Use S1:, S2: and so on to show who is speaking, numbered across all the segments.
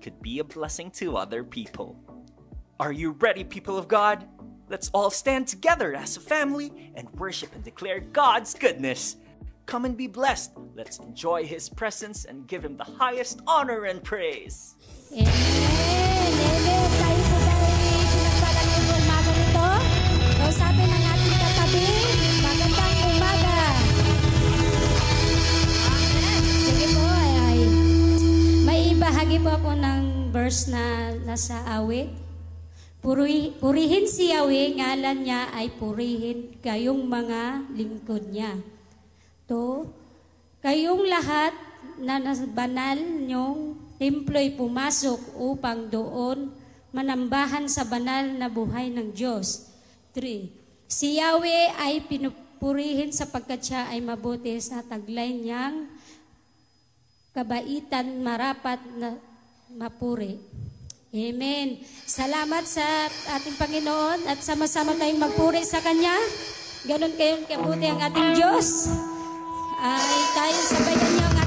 S1: could be a blessing to other people. Are you ready, people of God? Let's all stand together as a family and worship and declare God's goodness. Come and be blessed. Let's enjoy His presence and give Him the highest honor and praise.
S2: May ibahagi po ako ng verse na nasa awit. Puri, purihin si Yahweh, ngalan niya ay purihin kayong mga lingkod niya. To, kayong lahat na banal niyong templo'y pumasok upang doon manambahan sa banal na buhay ng Diyos. 3. Si Yahweh ay pinupurihin sapagkat siya ay mabuti sa taglay niyang kabaitan marapat na mapuri. Amen. Salamat sa ating Panginoon at sama-sama tayong magpuri sa Kanya. Ganon kayong kabuti ang ating Diyos. Ay tayo sabayan niyo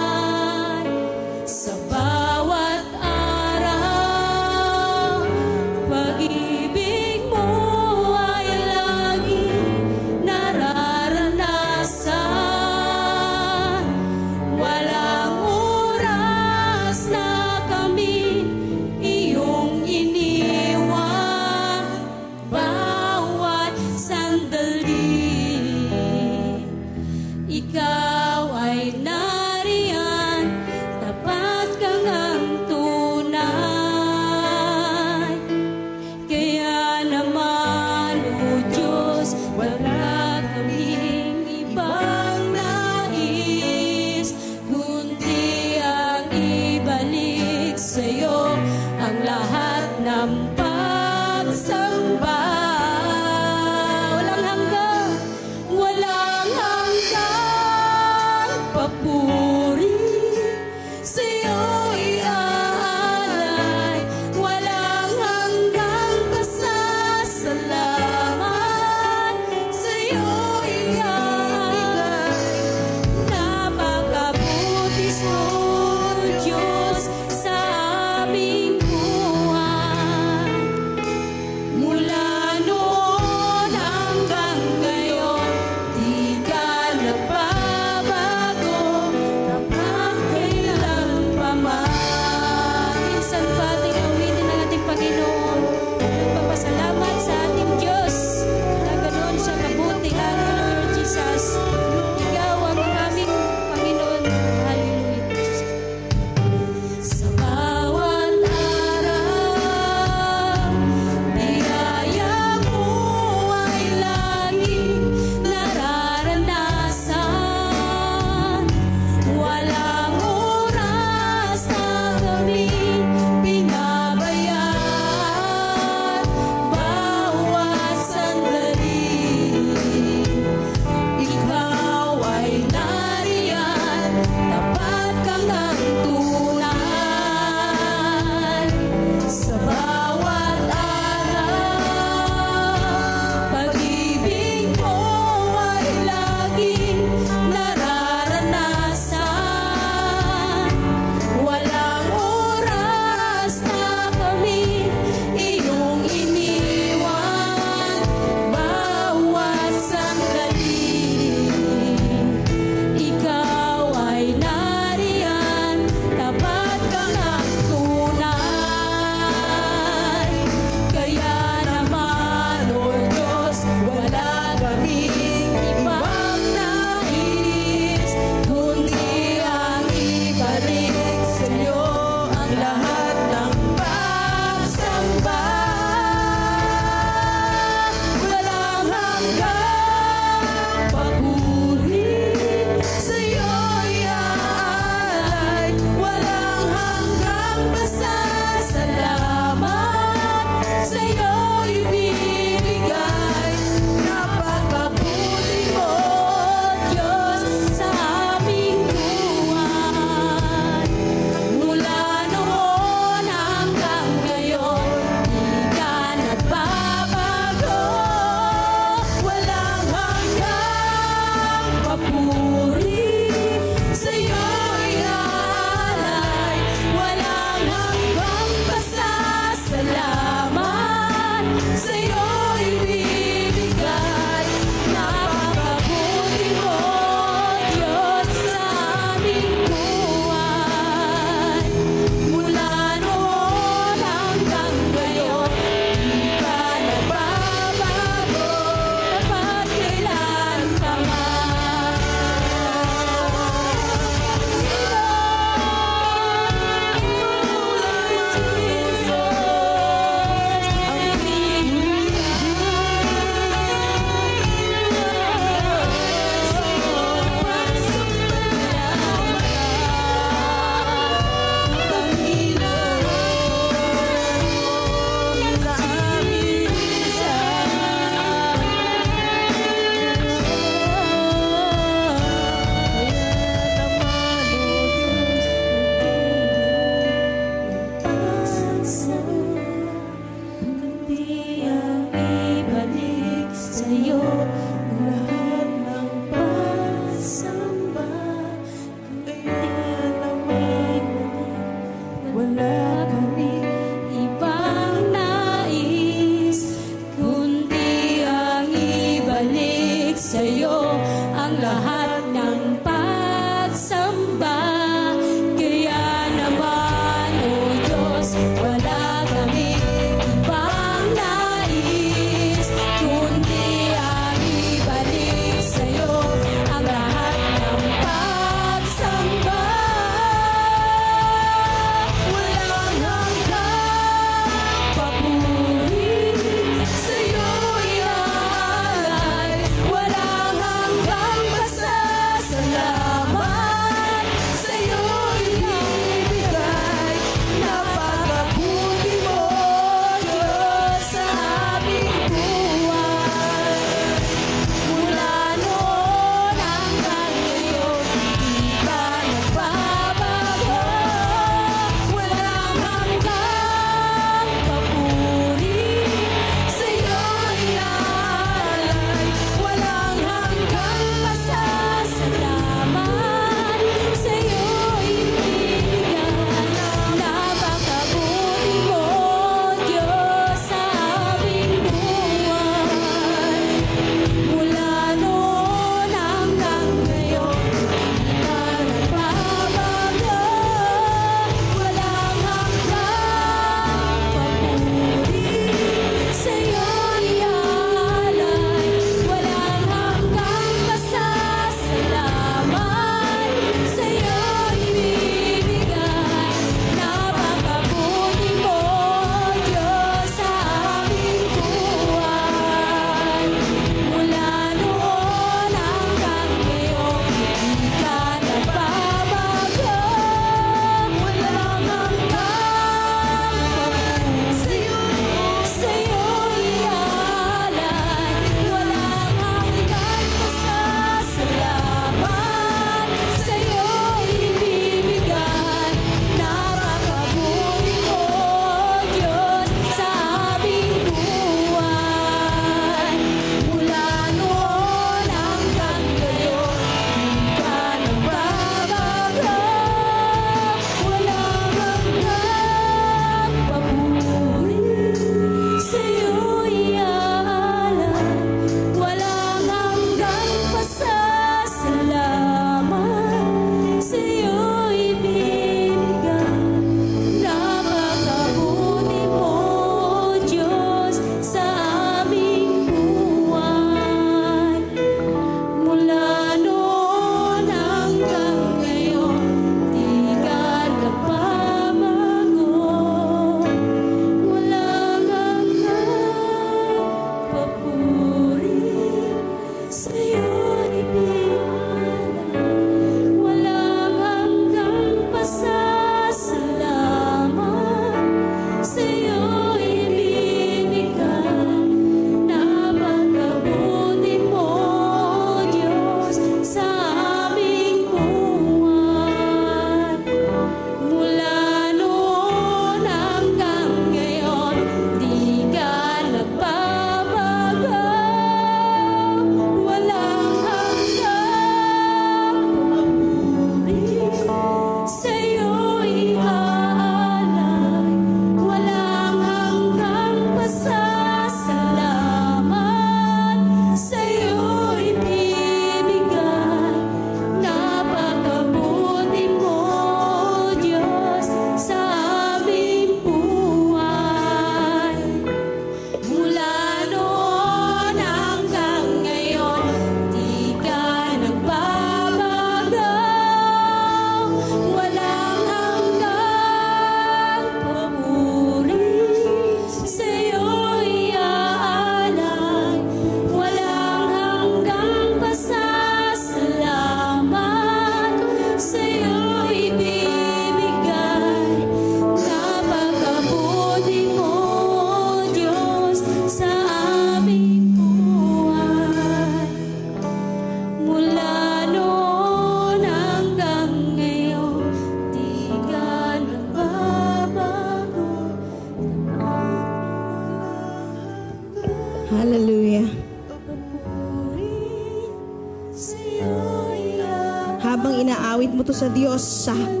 S2: mo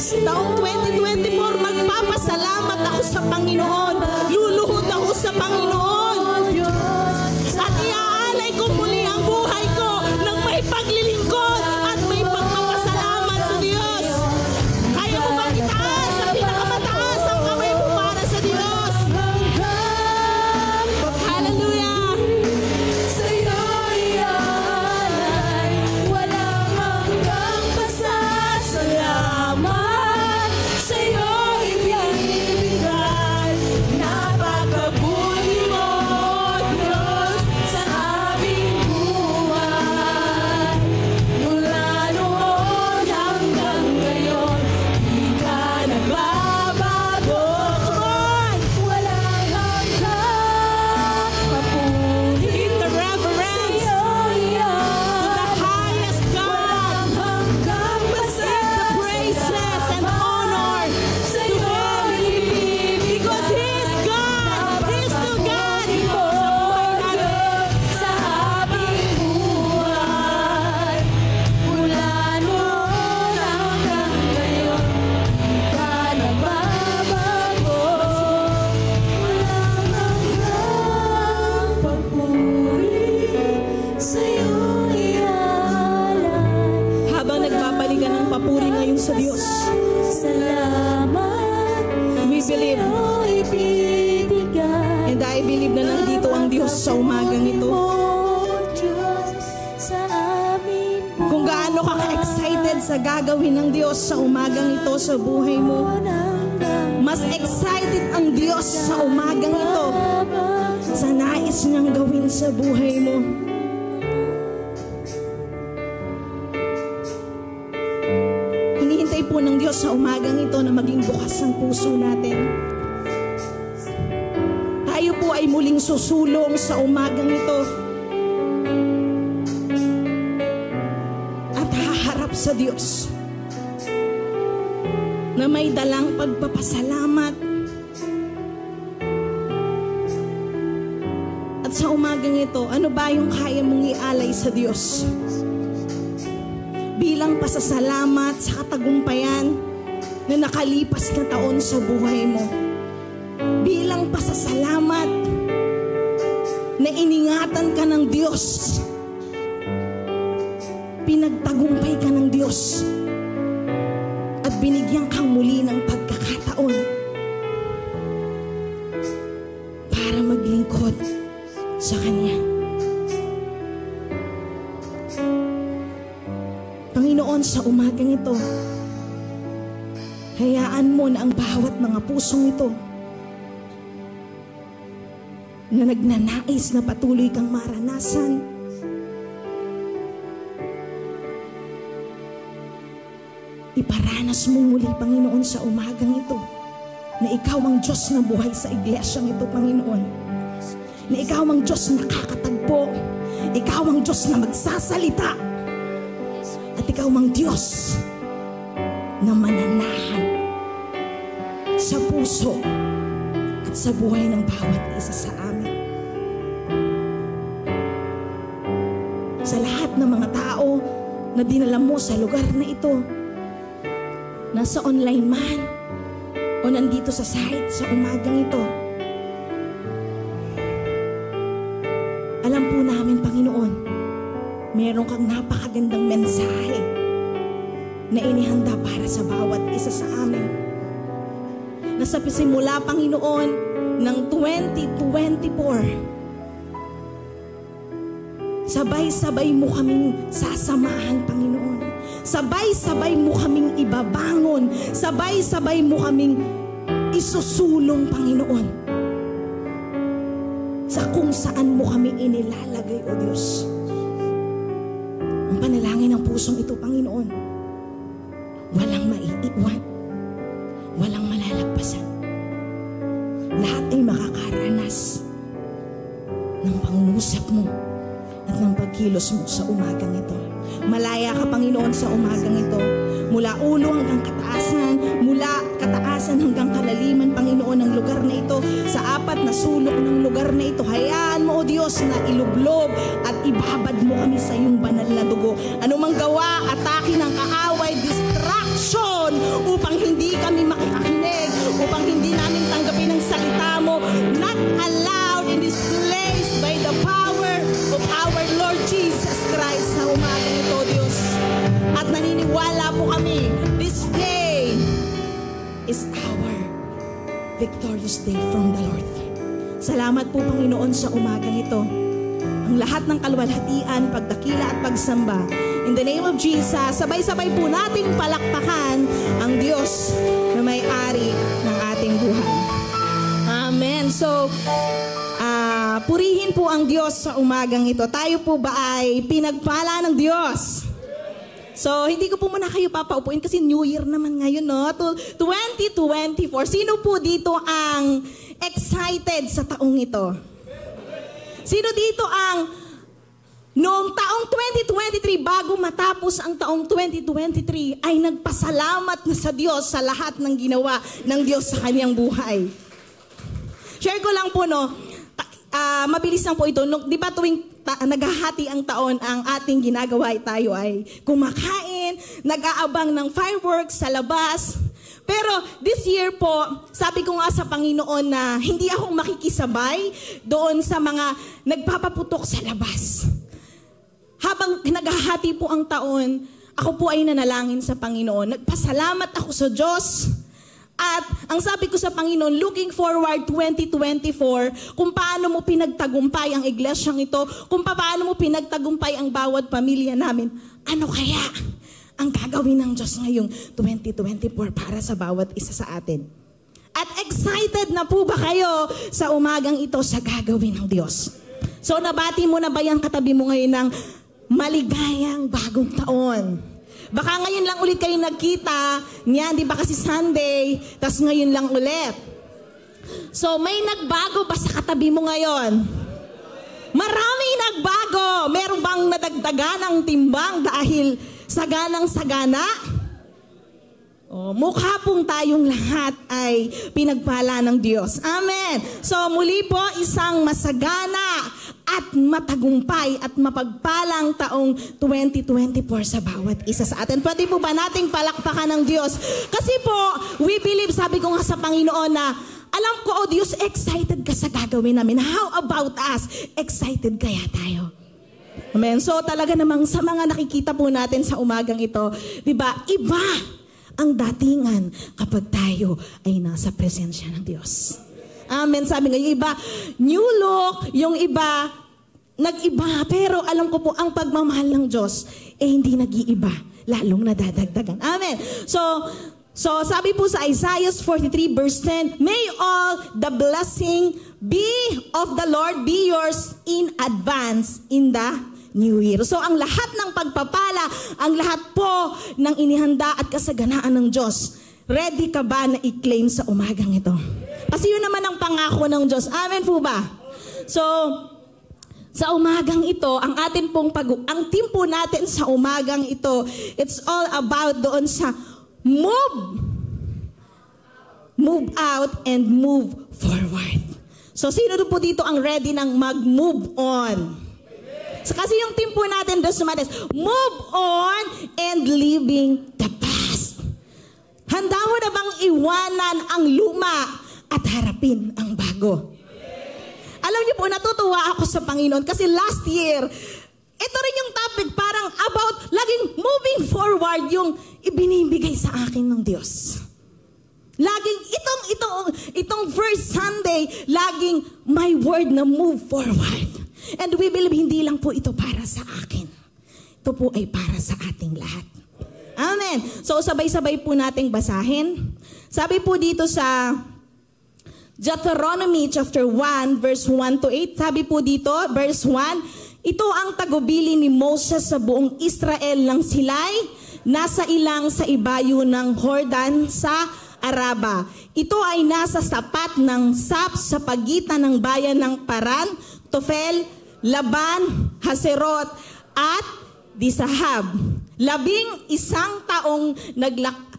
S3: ito? Taong 2024, magpapasalamat ako sa Panginoon. Luluhod ako sa Panginoon. Sa buhay mo, mas excited ang Diyos sa umagang ito sa nais niyang gawin sa buhay mo. Hinihintay po ng Diyos sa umagang ito na maging bukas ang puso natin. Tayo po ay muling susulong sa umagang ito. At sa Diyos na may dalang pagpapasalamat. At sa umagang ito, ano ba yung kaya mong ialay sa Diyos? bilang pasasalamat sa katagumpayan na nakalipas na taon sa buhay mo. Bilang pasasalamat na iningatan ka ng Diyos. Nagnanais na patuloy kang maranasan. Iparanas mo muli, Panginoon, sa umagang ito na ikaw ang Diyos na buhay sa iglesyang ito, Panginoon. Na ikaw ang Diyos na kakatagpo. Ikaw ang Diyos na magsasalita. At ikaw ang Diyos na mananahan sa puso at sa buhay ng bawat isa sa sa lahat ng mga tao na dinala mo sa lugar na ito. Nasa online man o nandito sa site sa umagang ito. Alam po namin, Panginoon, meron kang napakagandang mensahe na inihanda para sa bawat isa sa amin. Na simula, Panginoon, ng 2024, Sabay-sabay mo kaming sasamahan, Panginoon. Sabay-sabay mo kaming ibabangon. Sabay-sabay mo kaming isusulong, Panginoon. Sa kung saan mo kami inilalagay, O Diyos. Ang panalangin ng pusong ito, Panginoon, mo sa umagang ito. Malaya ka, Panginoon, sa umagang ito. Mula ulo hanggang kataasan, mula kataasan hanggang kalaliman, Panginoon, ng lugar na ito, sa apat na sulok ng lugar na ito. Hayaan mo, O Diyos, na ilublob at ibabad mo kami sa iyong banal na dugo. Anumang gawa, atake ng kaaway, victorious day from the Lord. Salamat po, Panginoon, sa umagang ito. Ang lahat ng kalwalhatian, pagdakila at pagsamba. In the name of Jesus, sabay-sabay po nating palakpakan ang Diyos na may-ari ng ating buhay. Amen. So, ah, purihin po ang Diyos sa umagang ito. Tayo po ba ay pinagpala ng Diyos? So, hindi ko po muna kayo papaupuin kasi New Year naman ngayon, no? To 2024. Sino po dito ang excited sa taong ito? Sino dito ang noong taong 2023, bago matapos ang taong 2023, ay nagpasalamat na sa Diyos sa lahat ng ginawa ng Diyos sa kanyang buhay? Share ko lang po, no? Ah, mabilis lang po ito. Nung, di ba tuwing ta- naghahati ang taon, ang ating ginagawa ay tayo ay kumakain, nag-aabang ng fireworks sa labas. Pero this year po, sabi ko nga sa Panginoon na hindi ako makikisabay doon sa mga nagpapaputok sa labas. Habang naghahati po ang taon, ako po ay nanalangin sa Panginoon. Nagpasalamat ako sa Diyos. At ang sabi ko sa Panginoon, looking forward 2024, kung paano mo pinagtagumpay ang iglesyang ito, kung paano mo pinagtagumpay ang bawat pamilya namin, ano kaya ang gagawin ng Diyos ngayong 2024 para sa bawat isa sa atin? At excited na po ba kayo sa umagang ito sa gagawin ng Diyos? So nabati mo na ba yung katabi mo ngayon ng maligayang bagong taon? Baka ngayon lang ulit kayo nagkita, niyan, di ba kasi Sunday, tas ngayon lang ulit. So may nagbago ba sa katabi mo ngayon? Marami nagbago. Meron bang nadagdagan ng timbang dahil saganang sagana? Oh, mukha pong tayong lahat ay pinagpala ng Diyos. Amen. So muli po isang masagana at matagumpay at mapagpalang taong 2024 sa bawat isa sa atin. Pwede po ba nating palakpakan ng Diyos? Kasi po, we believe, sabi ko nga sa Panginoon na alam ko, oh Diyos, excited ka sa gagawin namin. How about us? Excited kaya tayo? Amen. So talaga namang sa mga nakikita po natin sa umagang ito, 'di ba? Iba ang datingan kapag tayo ay nasa presensya ng Diyos. Amen. Sabi nga, yung iba, new look, yung iba, nag-iba. Pero alam ko po, ang pagmamahal ng Diyos, eh hindi nag-iiba. Lalong nadadagdagan. Amen. So, so sabi po sa Isaiah 43 verse 10, May all the blessing be of the Lord be yours in advance in the New Year. So ang lahat ng pagpapala, ang lahat po ng inihanda at kasaganaan ng Diyos, ready ka ba na i-claim sa umagang ito? Kasi yun naman ang pangako ng Diyos. Amen po ba? So, sa umagang ito, ang atin pong pag ang team po natin sa umagang ito, it's all about doon sa move. Move out and move forward. So, sino po dito ang ready ng mag-move on? Kasi yung team po natin, Dos Mates, move on and living the past. Handa mo na bang iwanan ang luma at harapin ang bago? Alam niyo po, natutuwa ako sa Panginoon kasi last year, ito rin yung topic parang about laging moving forward yung ibinibigay sa akin ng Diyos. Laging itong itong itong first Sunday, laging my word na move forward. And we believe hindi lang po ito para sa akin. Ito po ay para sa ating lahat. Amen. So sabay-sabay po nating basahin. Sabi po dito sa Deuteronomy chapter 1 verse 1 to 8, sabi po dito, verse 1, ito ang tagubili ni Moses sa buong Israel ng silay, nasa ilang sa ibayo ng Jordan sa Araba. Ito ay nasa sapat ng Sap sa pagitan ng bayan ng Paran, Tofel, Laban, Haserot, at Disahab. Labing isang taong naglak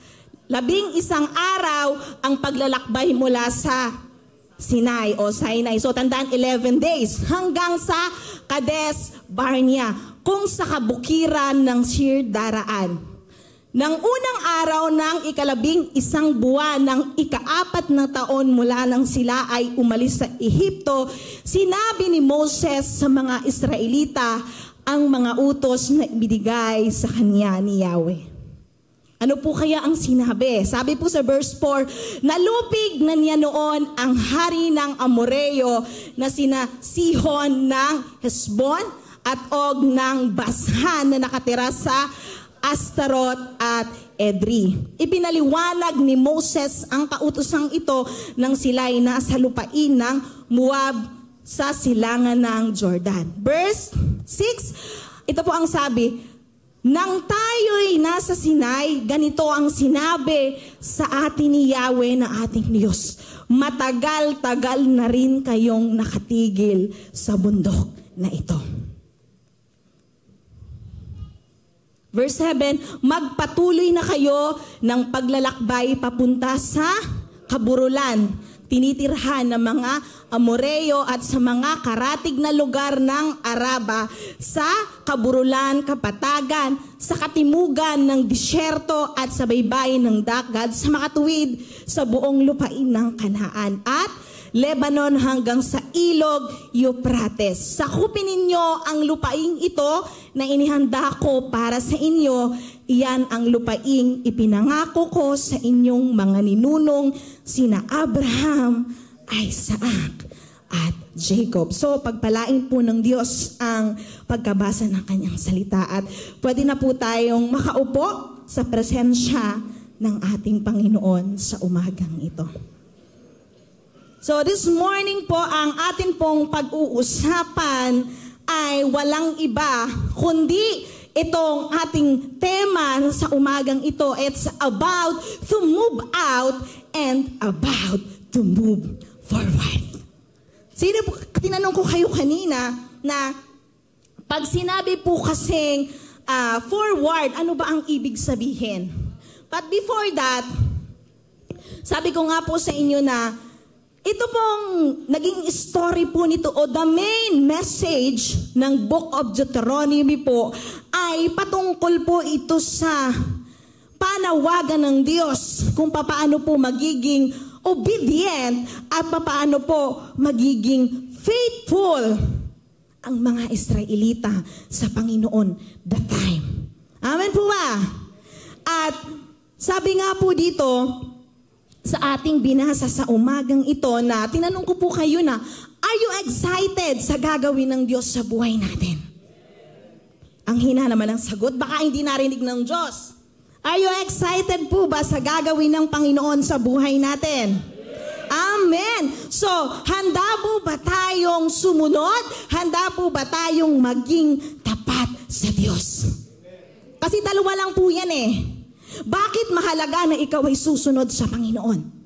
S3: labing isang araw ang paglalakbay mula sa Sinai o Sinai. So tandaan 11 days hanggang sa Kades Barnea kung sa kabukiran ng Shir Daraan. Nang unang araw ng ikalabing isang buwan ng ikaapat na taon mula nang sila ay umalis sa Ehipto, sinabi ni Moses sa mga Israelita ang mga utos na ibinigay sa kanya ni Yahweh. Ano po kaya ang sinabi? Sabi po sa verse 4, nalupig na niya noon ang hari ng Amoreo na sina Sihon ng Hesbon at Og ng Bashan na nakatira sa Astarot at Edri. Ipinaliwanag ni Moses ang kautosang ito nang sila'y nasa lupain ng Moab sa silangan ng Jordan. Verse 6, ito po ang sabi, Nang tayo'y nasa Sinai, ganito ang sinabi sa atin ni Yahweh na ating Diyos. Matagal-tagal na rin kayong nakatigil sa bundok na ito. Verse 7, magpatuloy na kayo ng paglalakbay papunta sa kaburulan, tinitirhan ng mga Amoreo at sa mga karatig na lugar ng Araba, sa kaburulan, kapatagan, sa katimugan ng disyerto at sa baybayin ng dagat, sa makatuwid sa buong lupain ng Kanaan. At Lebanon hanggang sa ilog Euphrates. Sakupin ninyo ang lupaing ito na inihanda ko para sa inyo. Iyan ang lupaing ipinangako ko sa inyong mga ninunong sina Abraham, Isaac, at Jacob. So, pagpalain po ng Diyos ang pagkabasa ng kanyang salita at pwede na po tayong makaupo sa presensya ng ating Panginoon sa umagang ito. So this morning po, ang atin pong pag-uusapan ay walang iba, kundi itong ating tema sa umagang ito. It's about to move out and about to move forward. Sino po, tinanong ko kayo kanina na pag sinabi po kasing uh, forward, ano ba ang ibig sabihin? But before that, sabi ko nga po sa inyo na ito pong naging story po nito o the main message ng Book of Deuteronomy po ay patungkol po ito sa panawagan ng Diyos kung paano po magiging obedient at paano po magiging faithful ang mga Israelita sa Panginoon the time. Amen po ba? At sabi nga po dito, sa ating binasa sa umagang ito na tinanong ko po kayo na, are you excited sa gagawin ng Diyos sa buhay natin? Ang hina naman ng sagot, baka hindi narinig ng Diyos. Are you excited po ba sa gagawin ng Panginoon sa buhay natin? Amen. So, handa po ba tayong sumunod? Handa po ba tayong maging tapat sa Diyos? Kasi dalawa lang po yan eh. Bakit mahalaga na ikaw ay susunod sa Panginoon?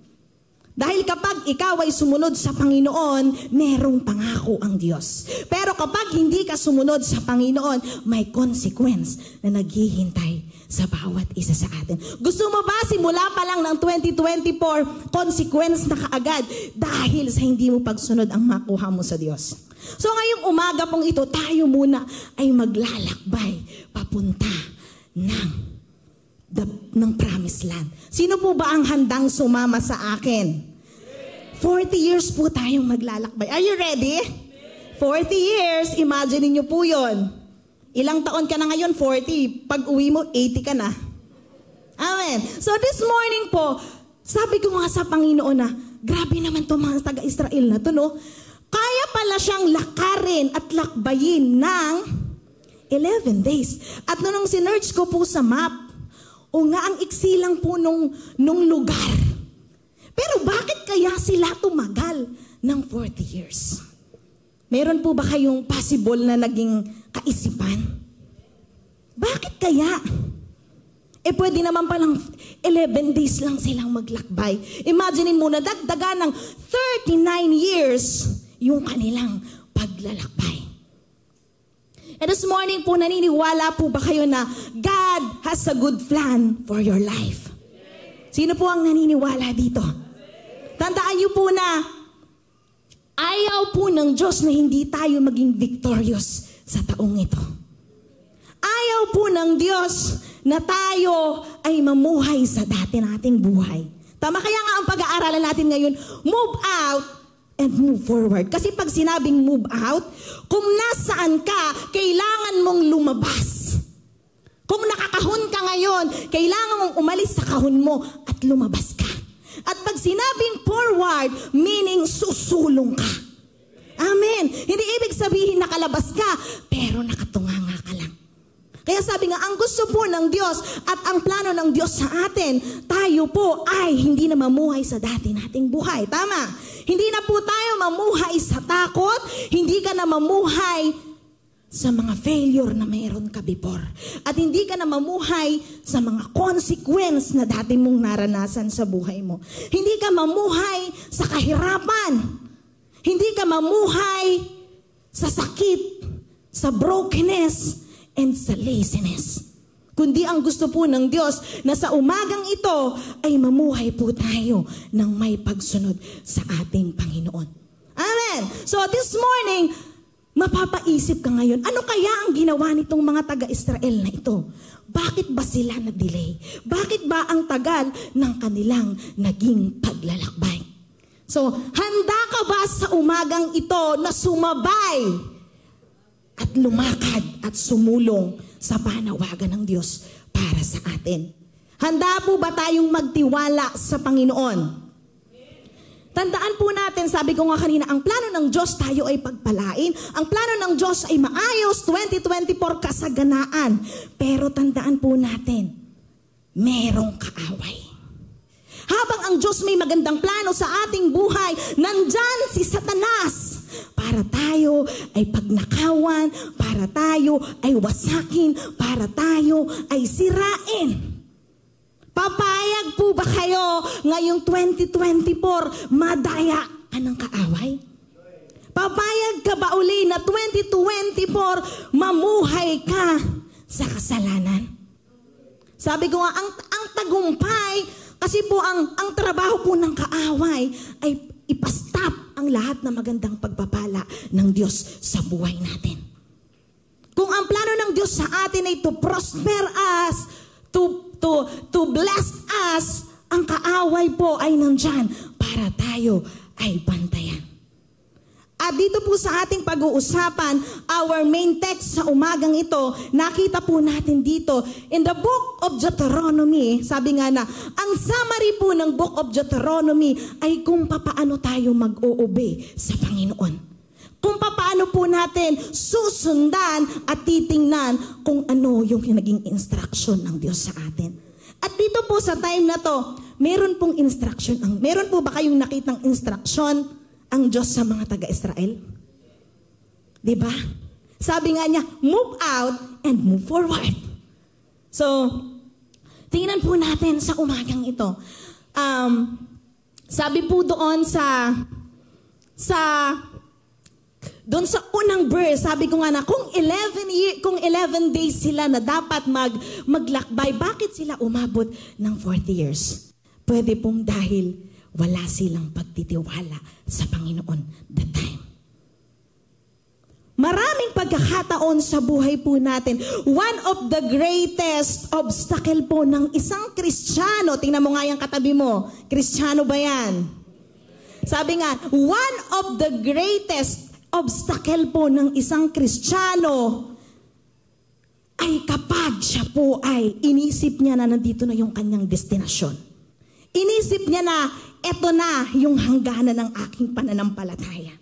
S3: Dahil kapag ikaw ay sumunod sa Panginoon, merong pangako ang Diyos. Pero kapag hindi ka sumunod sa Panginoon, may consequence na naghihintay sa bawat isa sa atin. Gusto mo ba simula pa lang ng 2024, consequence na kaagad dahil sa hindi mo pagsunod ang makuha mo sa Diyos? So ngayong umaga pong ito, tayo muna ay maglalakbay papunta ng, the, ng promised land. Sino po ba ang handang sumama sa akin? 40 years po tayong maglalakbay. Are you ready? 40 years, imagine niyo po yon. Ilang taon ka na ngayon? 40. Pag uwi mo, 80 ka na. Amen. So this morning po, sabi ko nga sa Panginoon na, grabe naman to mga taga-Israel na to, no? Kaya pala siyang lakarin at lakbayin ng 11 days. At nung sinerch ko po sa map, o nga ang iksi lang po nung, nung lugar. Pero bakit kaya sila tumagal ng 40 years? Meron po ba kayong possible na naging kaisipan? Bakit kaya? Eh pwede naman palang 11 days lang silang maglakbay. Imaginein mo na dagdagan ng 39 years yung kanilang paglalakbay. And this morning po, naniniwala po ba kayo na God has a good plan for your life? Sino po ang naniniwala dito? Tandaan niyo po na ayaw po ng Diyos na hindi tayo maging victorious sa taong ito. Ayaw po ng Diyos na tayo ay mamuhay sa dati nating buhay. Tama kaya nga ang pag-aaralan natin ngayon, move out and move forward. Kasi pag sinabing move out, kung nasaan ka, kailangan mong lumabas. Kung nakakahon ka ngayon, kailangan mong umalis sa kahon mo at lumabas ka. At pag sinabing forward, meaning susulong ka. Amen. Hindi ibig sabihin nakalabas ka, pero nakatunganga ka lang. Kaya sabi nga, ang gusto po ng Diyos at ang plano ng Diyos sa atin, tayo po ay hindi na mamuhay sa dati nating buhay. Tama? Hindi na po tayo mamuhay sa takot, hindi ka na mamuhay sa mga failure na mayroon ka before. At hindi ka na mamuhay sa mga consequence na dati mong naranasan sa buhay mo. Hindi ka mamuhay sa kahirapan. Hindi ka mamuhay sa sakit, sa brokenness, and sa laziness. Kundi ang gusto po ng Diyos na sa umagang ito ay mamuhay po tayo ng may pagsunod sa ating Panginoon. Amen! So this morning, mapapaisip ka ngayon, ano kaya ang ginawa nitong mga taga-Israel na ito? Bakit ba sila na-delay? Bakit ba ang tagal ng kanilang naging paglalakbay? So, handa ka ba sa umagang ito na sumabay at lumakad at sumulong sa panawagan ng Diyos para sa atin. Handa po ba tayong magtiwala sa Panginoon? Tandaan po natin, sabi ko nga kanina, ang plano ng Diyos tayo ay pagpalain. Ang plano ng Diyos ay maayos 2024 kasaganaan. Pero tandaan po natin, merong kaaway. Habang ang Diyos may magandang plano sa ating buhay, nandyan si Satanas para tayo ay pagnakawan, para tayo ay wasakin, para tayo ay sirain. Papayag po ba kayo ngayong 2024 madaya ka ng kaaway? Papayag ka ba uli na 2024 mamuhay ka sa kasalanan? Sabi ko nga, ang, ang tagumpay, kasi po ang, ang trabaho po ng kaaway ay ipastop ang lahat ng magandang pagpapala ng Diyos sa buhay natin. Kung ang plano ng Diyos sa atin ay to prosper us, to, to, to bless us, ang kaaway po ay nandyan para tayo ay bantayan. At dito po sa ating pag-uusapan, our main text sa umagang ito, nakita po natin dito in the book of Deuteronomy, sabi nga na, ang summary po ng book of Deuteronomy ay kung papaano tayo mag-o-obey sa Panginoon. Kung papaano po natin susundan at titingnan kung ano yung naging instruction ng Diyos sa atin. At dito po sa time na to, meron pong instruction. Meron po ba kayong nakitang instruction ang Diyos sa mga taga-Israel? Di ba? Sabi nga niya, move out and move forward. So, tingnan po natin sa umagang ito. Um, sabi po doon sa sa doon sa unang verse, sabi ko nga na kung 11 year, kung 11 days sila na dapat mag maglakbay, bakit sila umabot ng 40 years? Pwede pong dahil wala silang pagtitiwala sa Panginoon that time. pagkakataon sa buhay po natin. One of the greatest obstacle po ng isang Kristiyano, tingnan mo nga yung katabi mo, Kristiyano ba yan? Sabi nga, one of the greatest obstacle po ng isang Kristiyano ay kapag siya po ay inisip niya na nandito na yung kanyang destinasyon. Inisip niya na eto na yung hangganan ng aking pananampalataya.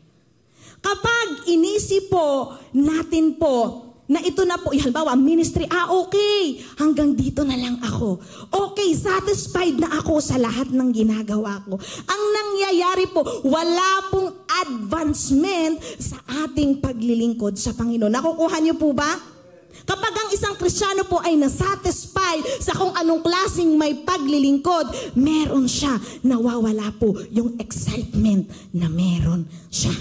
S3: Kapag inisip po natin po na ito na po, halimbawa, ministry, ah okay, hanggang dito na lang ako. Okay, satisfied na ako sa lahat ng ginagawa ko. Ang nangyayari po, wala pong advancement sa ating paglilingkod sa Panginoon. Nakukuha niyo po ba? Kapag ang isang Kristiyano po ay nasatisfy sa kung anong klaseng may paglilingkod, meron siya, nawawala po yung excitement na meron siya.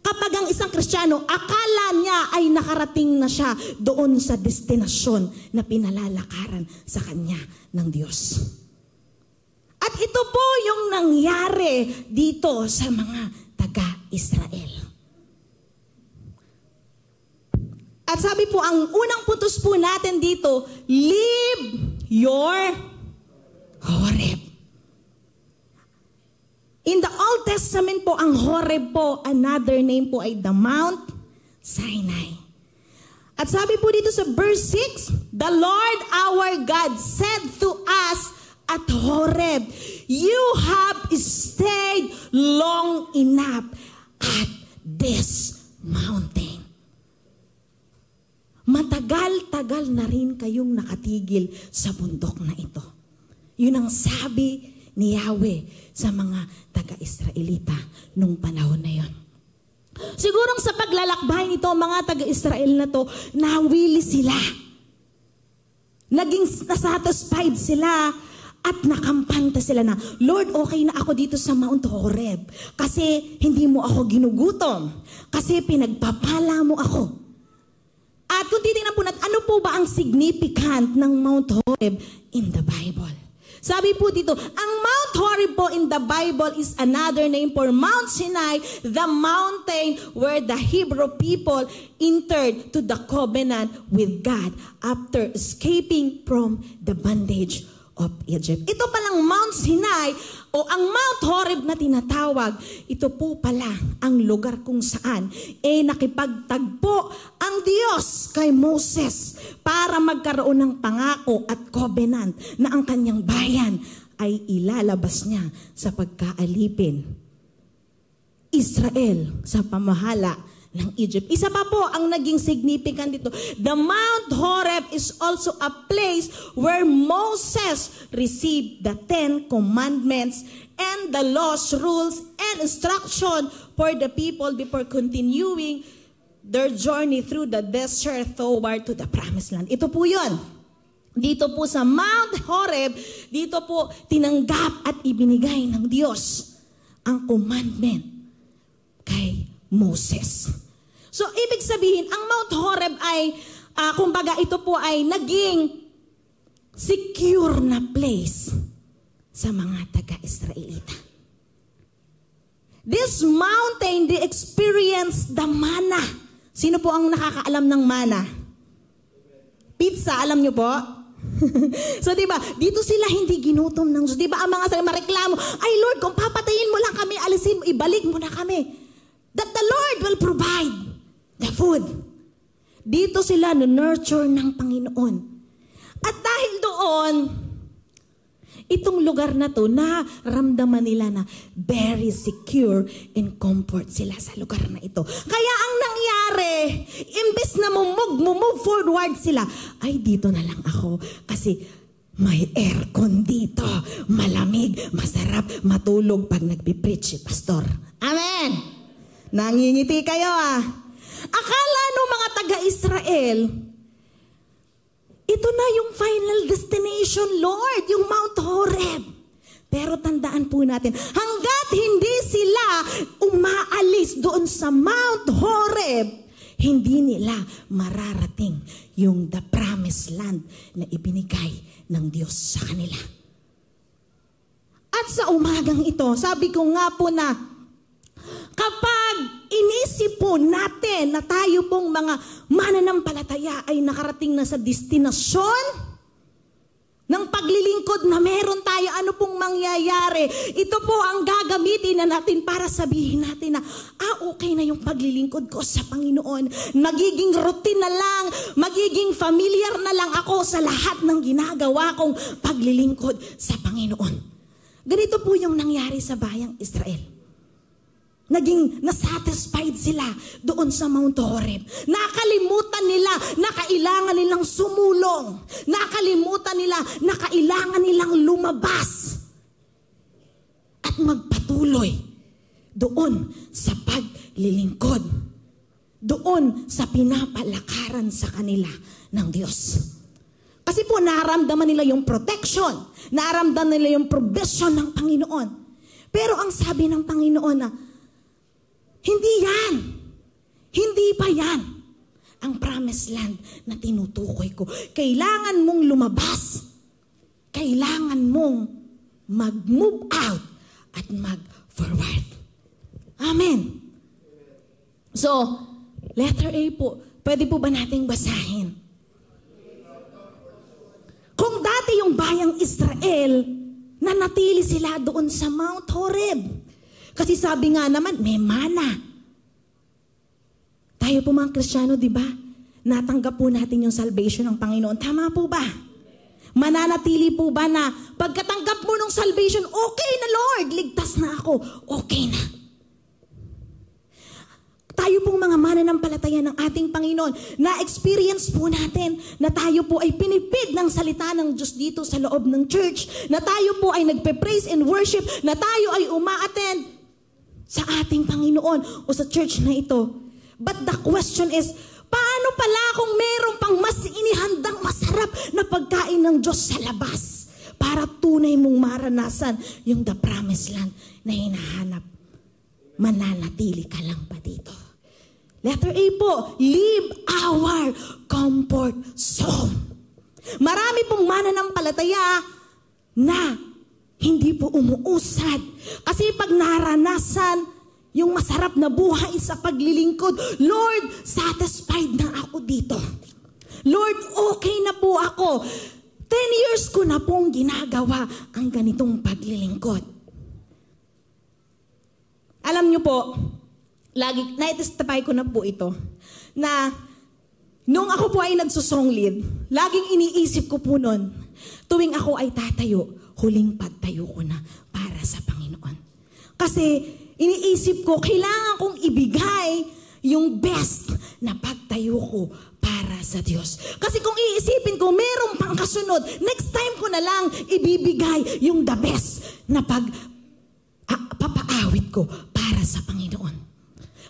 S3: Kapag ang isang Kristiyano, akala niya ay nakarating na siya doon sa destinasyon na pinalalakaran sa kanya ng Diyos. At ito po yung nangyari dito sa mga taga-Israel. At sabi po, ang unang puntos po natin dito, leave your Horeb. In the Old Testament po, ang Horeb po, another name po ay the Mount Sinai. At sabi po dito sa verse 6, The Lord our God said to us at Horeb, You have stayed long enough at this mountain. Matagal-tagal na rin kayong nakatigil sa bundok na ito. Yun ang sabi ni Yahweh sa mga taga-Israelita nung panahon na yon. Sigurong sa paglalakbay nito, mga taga-Israel na to, nawili sila. Naging nasatisfied sila at nakampanta sila na, Lord, okay na ako dito sa Mount Horeb kasi hindi mo ako ginugutom. Kasi pinagpapala mo ako. At kung titingnan po natin, ano po ba ang significant ng Mount Horeb in the Bible? Sabi po dito, ang Mount Horeb po in the Bible is another name for Mount Sinai, the mountain where the Hebrew people entered to the covenant with God after escaping from the bondage of Egypt. Ito palang Mount Sinai o ang Mount Horeb na tinatawag, ito po pala ang lugar kung saan eh nakipagtagpo ang Diyos kay Moses para magkaroon ng pangako at covenant na ang kanyang bayan ay ilalabas niya sa pagkaalipin. Israel sa pamahala ng Egypt. Isa pa po ang naging significant dito. The Mount Horeb is also a place where Moses received the Ten Commandments and the laws, rules, and instruction for the people before continuing their journey through the desert toward to the promised land. Ito po yun. Dito po sa Mount Horeb, dito po tinanggap at ibinigay ng Diyos ang commandment kay Moses. So, ibig sabihin, ang Mount Horeb ay, uh, kumbaga ito po ay naging secure na place sa mga taga-Israelita. This mountain, they experienced the manna. Sino po ang nakakaalam ng mana? Pizza, alam nyo po? so, di ba, dito sila hindi ginutom ng Diyos. Di ba, ang mga sa mareklamo, ay Lord, kung papatayin mo lang kami, alisin mo, ibalik mo na kami. That the Lord will provide the food. Dito sila nurture ng Panginoon. At dahil doon, itong lugar na to, naramdaman nila na very secure and comfort sila sa lugar na ito. Kaya ang nangyari, imbes na mumove, move forward sila, ay dito na lang ako kasi may aircon dito. Malamig, masarap, matulog pag nagpipreach si pastor. Amen! Nangingiti kayo ah. Akala nung mga taga-Israel, ito na yung final destination, Lord, yung Mount Horeb. Pero tandaan po natin, hanggat hindi sila umaalis doon sa Mount Horeb, hindi nila mararating yung the promised land na ibinigay ng Diyos sa kanila. At sa umagang ito, sabi ko nga po na Kapag inisip po natin na tayo pong mga mananampalataya ay nakarating na sa destinasyon ng paglilingkod na meron tayo, ano pong mangyayari. Ito po ang gagamitin na natin para sabihin natin na, ah, okay na yung paglilingkod ko sa Panginoon. Magiging routine na lang, magiging familiar na lang ako sa lahat ng ginagawa kong paglilingkod sa Panginoon. Ganito po yung nangyari sa bayang Israel. Naging nasatisfied sila doon sa Mount Horeb. Nakalimutan nila na kailangan nilang sumulong. Nakalimutan nila na kailangan nilang lumabas. At magpatuloy doon sa paglilingkod. Doon sa pinapalakaran sa kanila ng Diyos. Kasi po naramdaman nila yung protection. Naramdaman nila yung provision ng Panginoon. Pero ang sabi ng Panginoon na, hindi yan. Hindi pa yan ang promised land na tinutukoy ko. Kailangan mong lumabas. Kailangan mong mag-move out at mag-forward. Amen. So, letter A po, pwede po ba nating basahin? Kung dati yung bayang Israel, nanatili sila doon sa Mount Horeb. Kasi sabi nga naman, may mana. Tayo po mga Kristiyano, di ba? Natanggap po natin yung salvation ng Panginoon. Tama po ba? Mananatili po ba na pagkatanggap mo ng salvation, okay na Lord, ligtas na ako, okay na. Tayo pong mga mananampalataya ng ating Panginoon, na-experience po natin na tayo po ay pinipid ng salita ng Diyos dito sa loob ng church, na tayo po ay nagpe-praise and worship, na tayo ay uma-attend sa ating Panginoon o sa church na ito. But the question is, paano pala kung meron pang mas inihandang masarap na pagkain ng Diyos sa labas para tunay mong maranasan yung the promised land na hinahanap? Mananatili ka lang pa dito. Letter A po, leave our comfort zone. Marami pong mananampalataya na hindi po umuusad. Kasi pag naranasan yung masarap na buhay sa paglilingkod, Lord, satisfied na ako dito. Lord, okay na po ako. Ten years ko na pong ginagawa ang ganitong paglilingkod. Alam niyo po, lagi, na-testify ko na po ito, na nung ako po ay nagsusong lead, laging iniisip ko po nun, tuwing ako ay tatayo, huling pagtayo ko na para sa Panginoon. Kasi iniisip ko, kailangan kong ibigay yung best na pagtayo ko para sa Diyos. Kasi kung iisipin ko, merong pang kasunod, next time ko na lang ibibigay yung the best na pag ah, papaawit ko para sa Panginoon.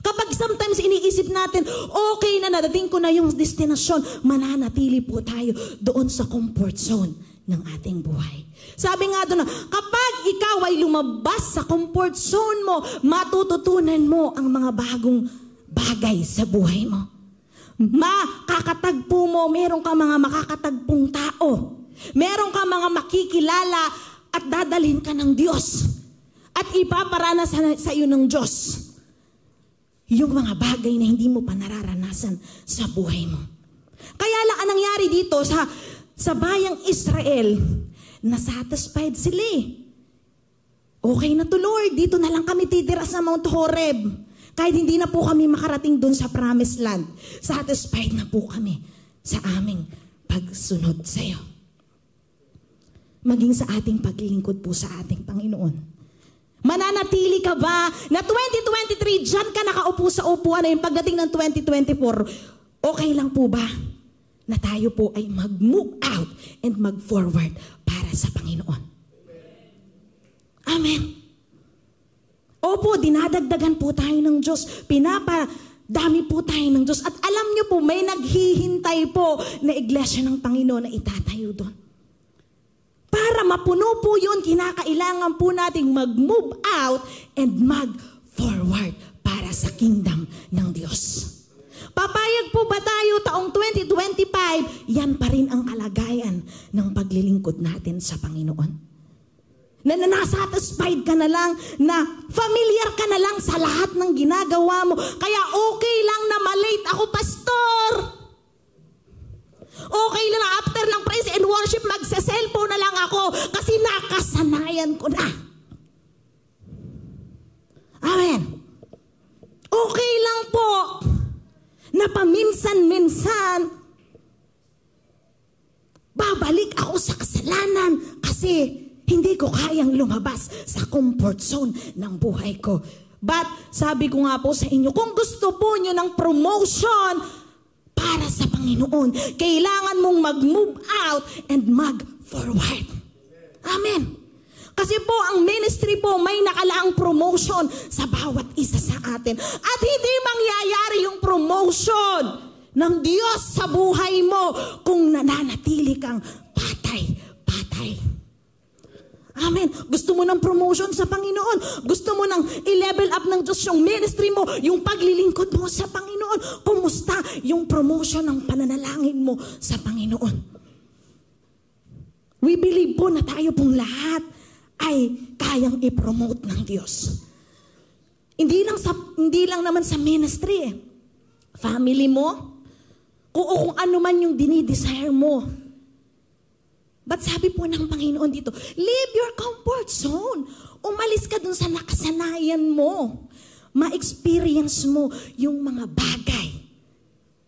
S3: Kapag sometimes iniisip natin, okay na nadating ko na yung destinasyon, mananatili po tayo doon sa comfort zone ng ating buhay. Sabi nga doon kapag ikaw ay lumabas sa comfort zone mo, matututunan mo ang mga bagong bagay sa buhay mo. Makakatagpo mo, meron ka mga makakatagpong tao. Meron ka mga makikilala at dadalhin ka ng Diyos. At ipaparana sa, sa iyo ng Diyos. Yung mga bagay na hindi mo pa nararanasan sa buhay mo. Kaya lang ang nangyari dito sa sa bayang Israel, nasatisfied sila eh. Okay na to Lord, dito na lang kami titira sa Mount Horeb. Kahit hindi na po kami makarating doon sa promised land. Satisfied na po kami sa aming pagsunod sa iyo. Maging sa ating paglilingkod po sa ating Panginoon. Mananatili ka ba na 2023, dyan ka nakaupo sa upuan na yung pagdating ng 2024, okay lang po ba? Na tayo po ay mag-move out and mag-forward para sa Panginoon. Amen. Opo, dinadagdagan po tayo ng Diyos. Pinapa, dami po tayo ng Diyos. At alam niyo po, may naghihintay po na iglesia ng Panginoon na itatayo doon. Para mapuno po yun, kinakailangan po nating mag-move out and mag-forward para sa kingdom ng Diyos. Papayag po ba tayo taong 2025? Yan pa rin ang kalagayan ng paglilingkod natin sa Panginoon. Na nasatisfied ka na lang, na familiar ka na lang sa lahat ng ginagawa mo. Kaya okay lang na malate ako, pastor. Okay lang after ng praise and worship, magsa-cellphone na lang ako kasi nakasanayan ko na. Amen. Okay lang po na paminsan-minsan babalik ako sa kasalanan kasi hindi ko kayang lumabas sa comfort zone ng buhay ko. But sabi ko nga po sa inyo, kung gusto po nyo ng promotion para sa Panginoon, kailangan mong mag-move out and mag-forward. Amen. Kasi po, ang ministry po, may nakalaang promotion sa bawat isa sa atin. At hindi mangyayari yung promotion ng Diyos sa buhay mo kung nananatili kang patay, patay. Amen. Gusto mo ng promotion sa Panginoon. Gusto mo ng i-level up ng Diyos yung ministry mo, yung paglilingkod mo sa Panginoon. Kumusta yung promotion ng pananalangin mo sa Panginoon? We believe po na tayo pong lahat ay kayang i-promote ng Diyos. Hindi lang, sa, hindi lang naman sa ministry eh. Family mo, kung, kung ano man yung dinidesire mo. But sabi po ng Panginoon dito, leave your comfort zone. Umalis ka dun sa nakasanayan mo. Ma-experience mo yung mga bagay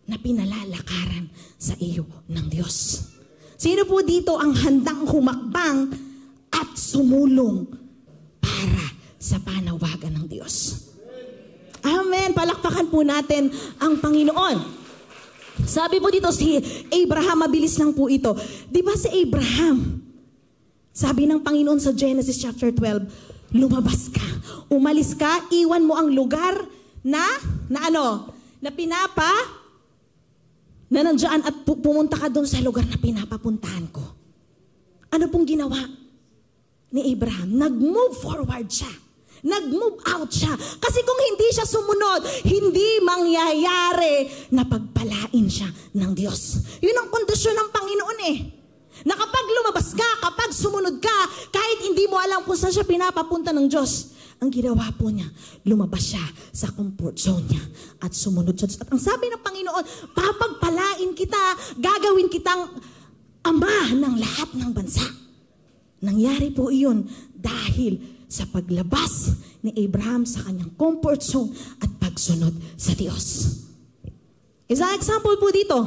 S3: na pinalalakaran sa iyo ng Diyos. Sino po dito ang handang humakbang at sumulong para sa panawagan ng Diyos? Amen. Palakpakan po natin ang Panginoon. Sabi po dito si Abraham, mabilis lang po ito. Di ba si Abraham, sabi ng Panginoon sa Genesis chapter 12, lumabas ka, umalis ka, iwan mo ang lugar na, na ano, na pinapa, na nandiyan at pumunta ka doon sa lugar na pinapapuntahan ko. Ano pong ginawa ni Abraham? Nag-move forward siya. Nag-move out siya. Kasi kung hindi siya sumunod, hindi mangyayari na pagpalain siya ng Diyos. Yun ang kondisyon ng Panginoon eh. Na kapag lumabas ka, kapag sumunod ka, kahit hindi mo alam kung saan siya pinapapunta ng Diyos, ang ginawa po niya, lumabas siya sa comfort zone niya at sumunod siya. At ang sabi ng Panginoon, papagpalain kita, gagawin kitang ama ng lahat ng bansa. Nangyari po iyon dahil sa paglabas ni Abraham sa kanyang comfort zone at pagsunod sa Diyos. Isang example po dito,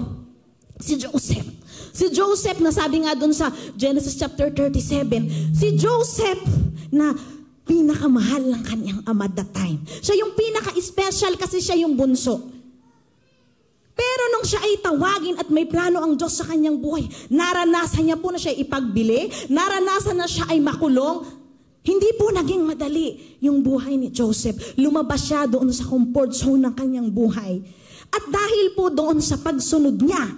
S3: si Joseph. Si Joseph na sabi nga dun sa Genesis chapter 37, si Joseph na pinakamahal ng kanyang ama that time. Siya yung pinaka-special kasi siya yung bunso. Nung siya ay tawagin at may plano ang Diyos sa kanyang buhay, naranasan niya po na siya ipagbili, naranasan na siya ay makulong, hindi po naging madali yung buhay ni Joseph. Lumabas siya doon sa comfort zone ng kanyang buhay. At dahil po doon sa pagsunod niya,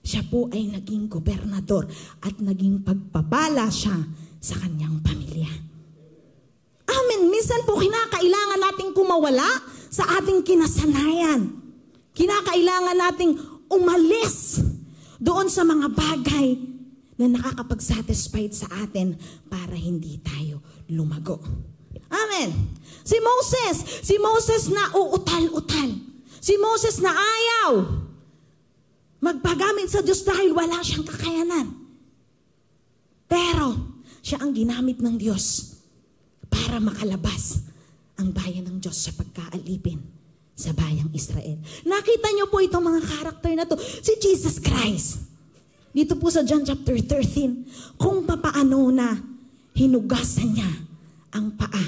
S3: siya po ay naging gobernador at naging pagpapala siya sa kanyang pamilya. Amen. Minsan po kinakailangan nating kumawala sa ating kinasanayan. Kinakailangan nating umalis doon sa mga bagay na nakakapag-satisfied sa atin para hindi tayo lumago. Amen. Si Moses, si Moses na uutal-utal. Si Moses na ayaw magpagamit sa Diyos dahil wala siyang kakayanan. Pero, siya ang ginamit ng Diyos para makalabas ang bayan ng Diyos sa pagkaalipin sa bayang Israel. Nakita niyo po itong mga karakter na to. Si Jesus Christ. Dito po sa John chapter 13, kung papaano na hinugasan niya ang paa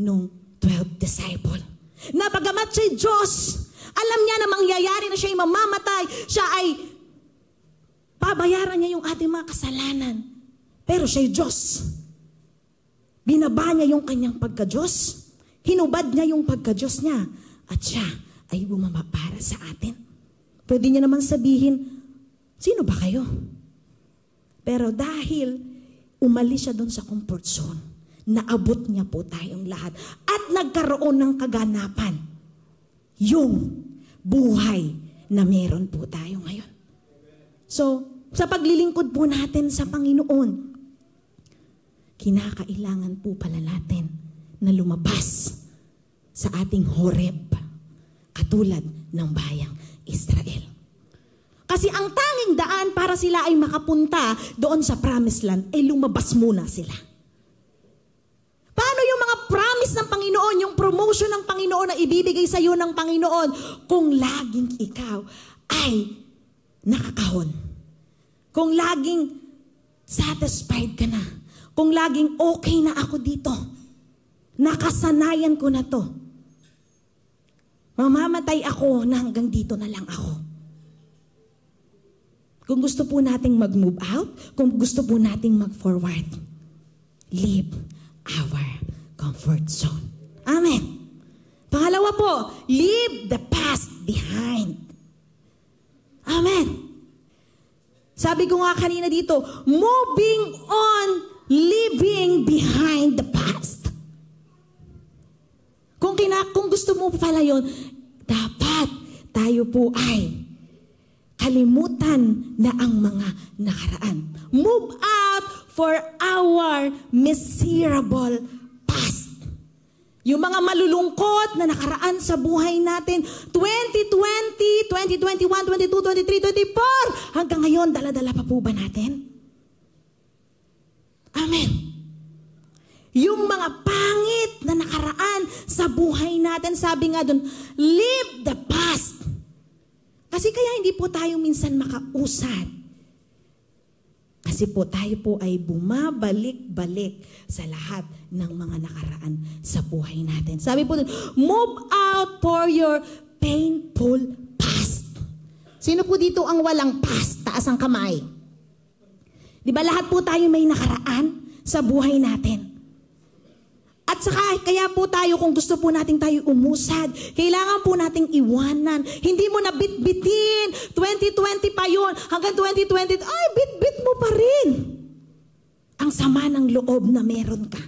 S3: nung 12 disciple. Na pagamat siya Diyos, alam niya na mangyayari na siya ay mamamatay, siya ay pabayaran niya yung ating mga kasalanan. Pero siya ay Diyos. Binaba niya yung kanyang pagka-Diyos. Hinubad niya yung pagka-Diyos niya. At siya ay bumaba para sa atin. Pwede niya naman sabihin, sino ba kayo? Pero dahil umalis siya doon sa comfort zone, naabot niya po tayong lahat. At nagkaroon ng kaganapan. Yung buhay na meron po tayo ngayon. So, sa paglilingkod po natin sa Panginoon, kinakailangan po pala natin na lumabas sa ating Horeb, katulad ng bayang Israel. Kasi ang tanging daan para sila ay makapunta doon sa promised land, ay lumabas muna sila. Paano yung mga promise ng Panginoon, yung promotion ng Panginoon na ibibigay sa iyo ng Panginoon kung laging ikaw ay nakakahon? Kung laging satisfied ka na? Kung laging okay na ako dito? Nakasanayan ko na to. Mamamatay ako na hanggang dito na lang ako. Kung gusto po nating mag-move out, kung gusto po nating mag-forward, leave our comfort zone. Amen. Pangalawa po, leave the past behind. Amen. Sabi ko nga kanina dito, moving on, leaving behind the past. Kung, kina, kung gusto mo pala yon, dapat tayo po ay kalimutan na ang mga nakaraan. Move out for our miserable past. Yung mga malulungkot na nakaraan sa buhay natin, 2020, 2021, 22, 23, 24, hanggang ngayon, dala-dala pa po ba natin? Amen. Yung mga pangit na nakaraan sa buhay natin, sabi nga doon, live the past. Kasi kaya hindi po tayo minsan makausad. Kasi po tayo po ay bumabalik-balik sa lahat ng mga nakaraan sa buhay natin. Sabi po, move out for your painful past. Sino po dito ang walang past? Taas ang kamay. Di ba lahat po tayo may nakaraan sa buhay natin? At saka, kaya po tayo, kung gusto po nating tayo umusad, kailangan po nating iwanan. Hindi mo na bit-bitin. 2020 pa yun. Hanggang 2020, ay, bit-bit mo pa rin. Ang sama ng loob na meron ka.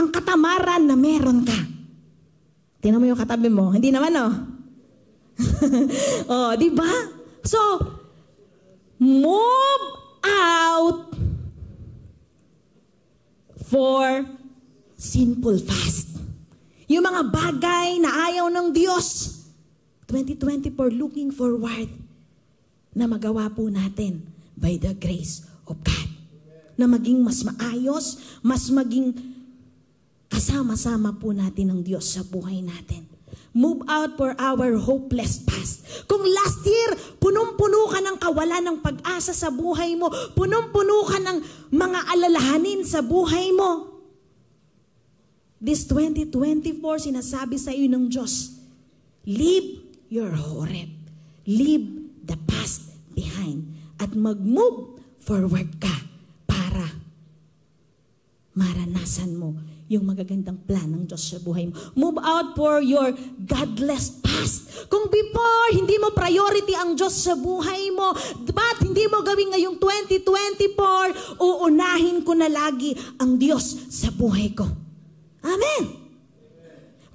S3: Ang katamaran na meron ka. Tingnan mo yung katabi mo. Hindi naman, oh. oh, di ba? So, move out for sinful fast. Yung mga bagay na ayaw ng Diyos. 2024, looking forward na magawa po natin by the grace of God. Na maging mas maayos, mas maging kasama-sama po natin ng Diyos sa buhay natin. Move out for our hopeless past. Kung last year, punong-puno ka ng kawalan ng pag-asa sa buhay mo, punong-puno ka ng mga alalahanin sa buhay mo, This 2024, sinasabi sa iyo ng Diyos, leave your horeb. Leave the past behind. At mag-move forward ka para maranasan mo yung magagandang plan ng Diyos sa buhay mo. Move out for your godless past. Kung before, hindi mo priority ang Diyos sa buhay mo, ba't hindi mo gawin ngayong 2024, uunahin ko na lagi ang Diyos sa buhay ko. Amen.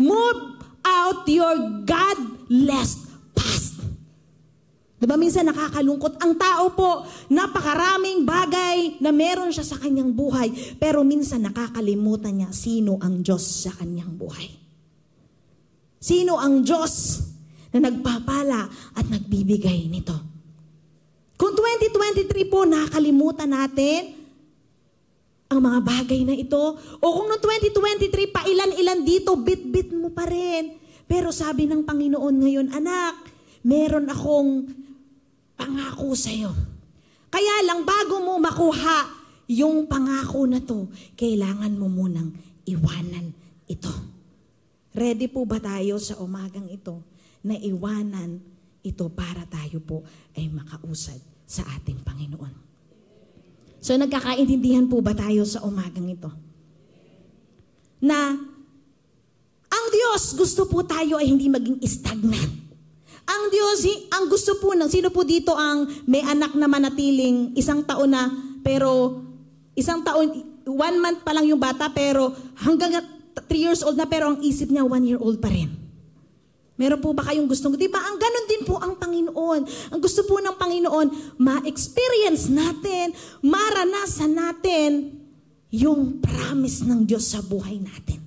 S3: Move out your godless past. Diba minsan nakakalungkot? Ang tao po, napakaraming bagay na meron siya sa kanyang buhay, pero minsan nakakalimutan niya sino ang Diyos sa kanyang buhay. Sino ang Diyos na nagpapala at nagbibigay nito? Kung 2023 po nakakalimutan natin, ang mga bagay na ito. O kung noong 2023 pa ilan-ilan dito, bit-bit mo pa rin. Pero sabi ng Panginoon ngayon, anak, meron akong pangako sa iyo. Kaya lang bago mo makuha yung pangako na to, kailangan mo munang iwanan ito. Ready po ba tayo sa umagang ito na iwanan ito para tayo po ay makausad sa ating Panginoon? So nagkakaintindihan po ba tayo sa umagang ito? Na ang Diyos gusto po tayo ay hindi maging stagnant. Ang Diyos, ang gusto po ng, sino po dito ang may anak na manatiling isang taon na, pero isang taon, one month pa lang yung bata, pero hanggang three years old na, pero ang isip niya one year old pa rin. Meron po ba kayong gustong, di ba? Ang ganun din po ang Panginoon. Ang gusto po ng Panginoon, ma-experience natin, maranasan natin yung promise ng Diyos sa buhay natin.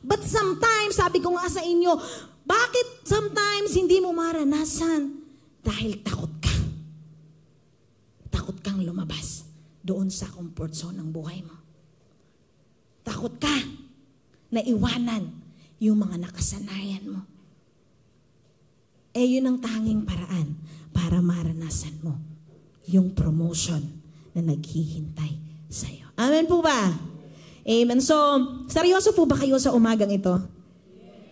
S3: But sometimes, sabi ko nga sa inyo, bakit sometimes hindi mo maranasan? Dahil takot ka. Takot kang lumabas doon sa comfort zone ng buhay mo. Takot ka na iwanan yung mga nakasanayan mo. Eh, yun ang tanging paraan para maranasan mo yung promotion na naghihintay sa'yo. Amen po ba? Amen. So, seryoso po ba kayo sa umagang ito?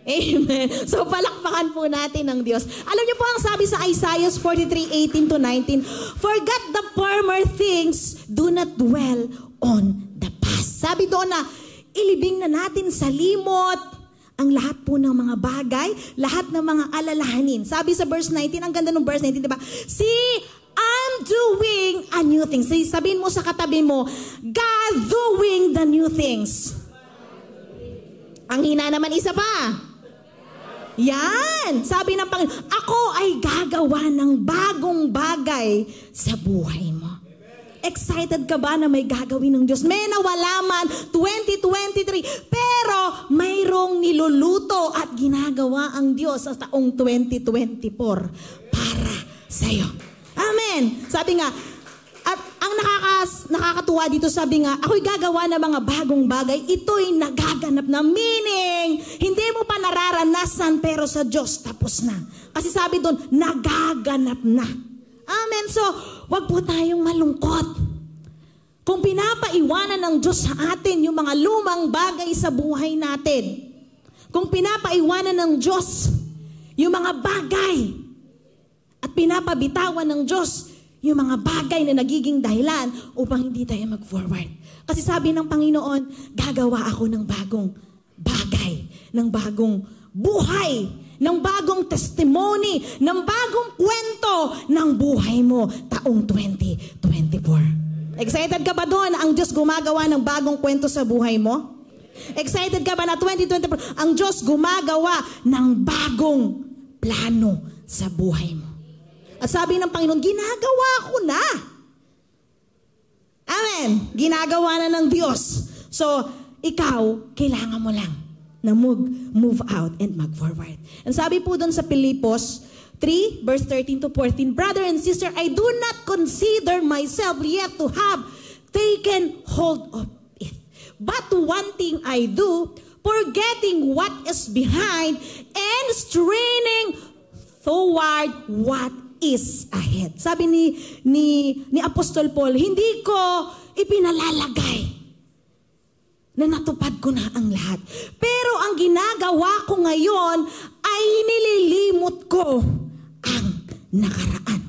S3: Amen. So, palakpakan po natin ng Diyos. Alam niyo po ang sabi sa Isaiah 43:18 to 19, Forget the former things, do not dwell on the past. Sabi doon na, ilibing na natin sa limot ang lahat po ng mga bagay, lahat ng mga alalahanin. Sabi sa verse 19, ang ganda ng verse 19, di ba? See, I'm doing a new thing. Sabihin mo sa katabi mo, God doing the new things. Ang hina naman isa pa. Yan! Sabi ng Panginoon, ako ay gagawa ng bagong bagay sa buhay mo. Excited ka ba na may gagawin ng Diyos? May nawala man 2023, pero mayroong niluluto at ginagawa ang Diyos sa taong 2024 para sa'yo. Amen. Sabi nga, at ang nakakas, nakakatuwa dito, sabi nga, ako'y gagawa ng mga bagong bagay. Ito'y nagaganap na. Meaning, hindi mo pa nararanasan, pero sa Diyos, tapos na. Kasi sabi doon, nagaganap na. Amen. So, wag po tayong malungkot. Kung pinapaiwanan ng Diyos sa atin yung mga lumang bagay sa buhay natin, kung pinapaiwanan ng Diyos yung mga bagay at pinapabitawan ng Diyos yung mga bagay na nagiging dahilan upang hindi tayo mag-forward. Kasi sabi ng Panginoon, gagawa ako ng bagong bagay, ng bagong buhay, ng bagong testimony, ng bagong kwento ng buhay mo taong 2024. Excited ka ba doon ang Diyos gumagawa ng bagong kwento sa buhay mo? Excited ka ba na 2024 ang Diyos gumagawa ng bagong plano sa buhay mo? At sabi ng Panginoon, ginagawa ko na. Amen. Ginagawa na ng Diyos. So, ikaw, kailangan mo lang na move, move out and mag-forward. And sabi po doon sa Pilipos 3, verse 13 to 14, Brother and sister, I do not consider myself yet to have taken hold of it. But one thing I do, forgetting what is behind and straining toward what is ahead. Sabi ni, ni, ni Apostol Paul, hindi ko ipinalalagay na natupad ko na ang lahat. Pero ginagawa ko ngayon ay nililimot ko ang nakaraan.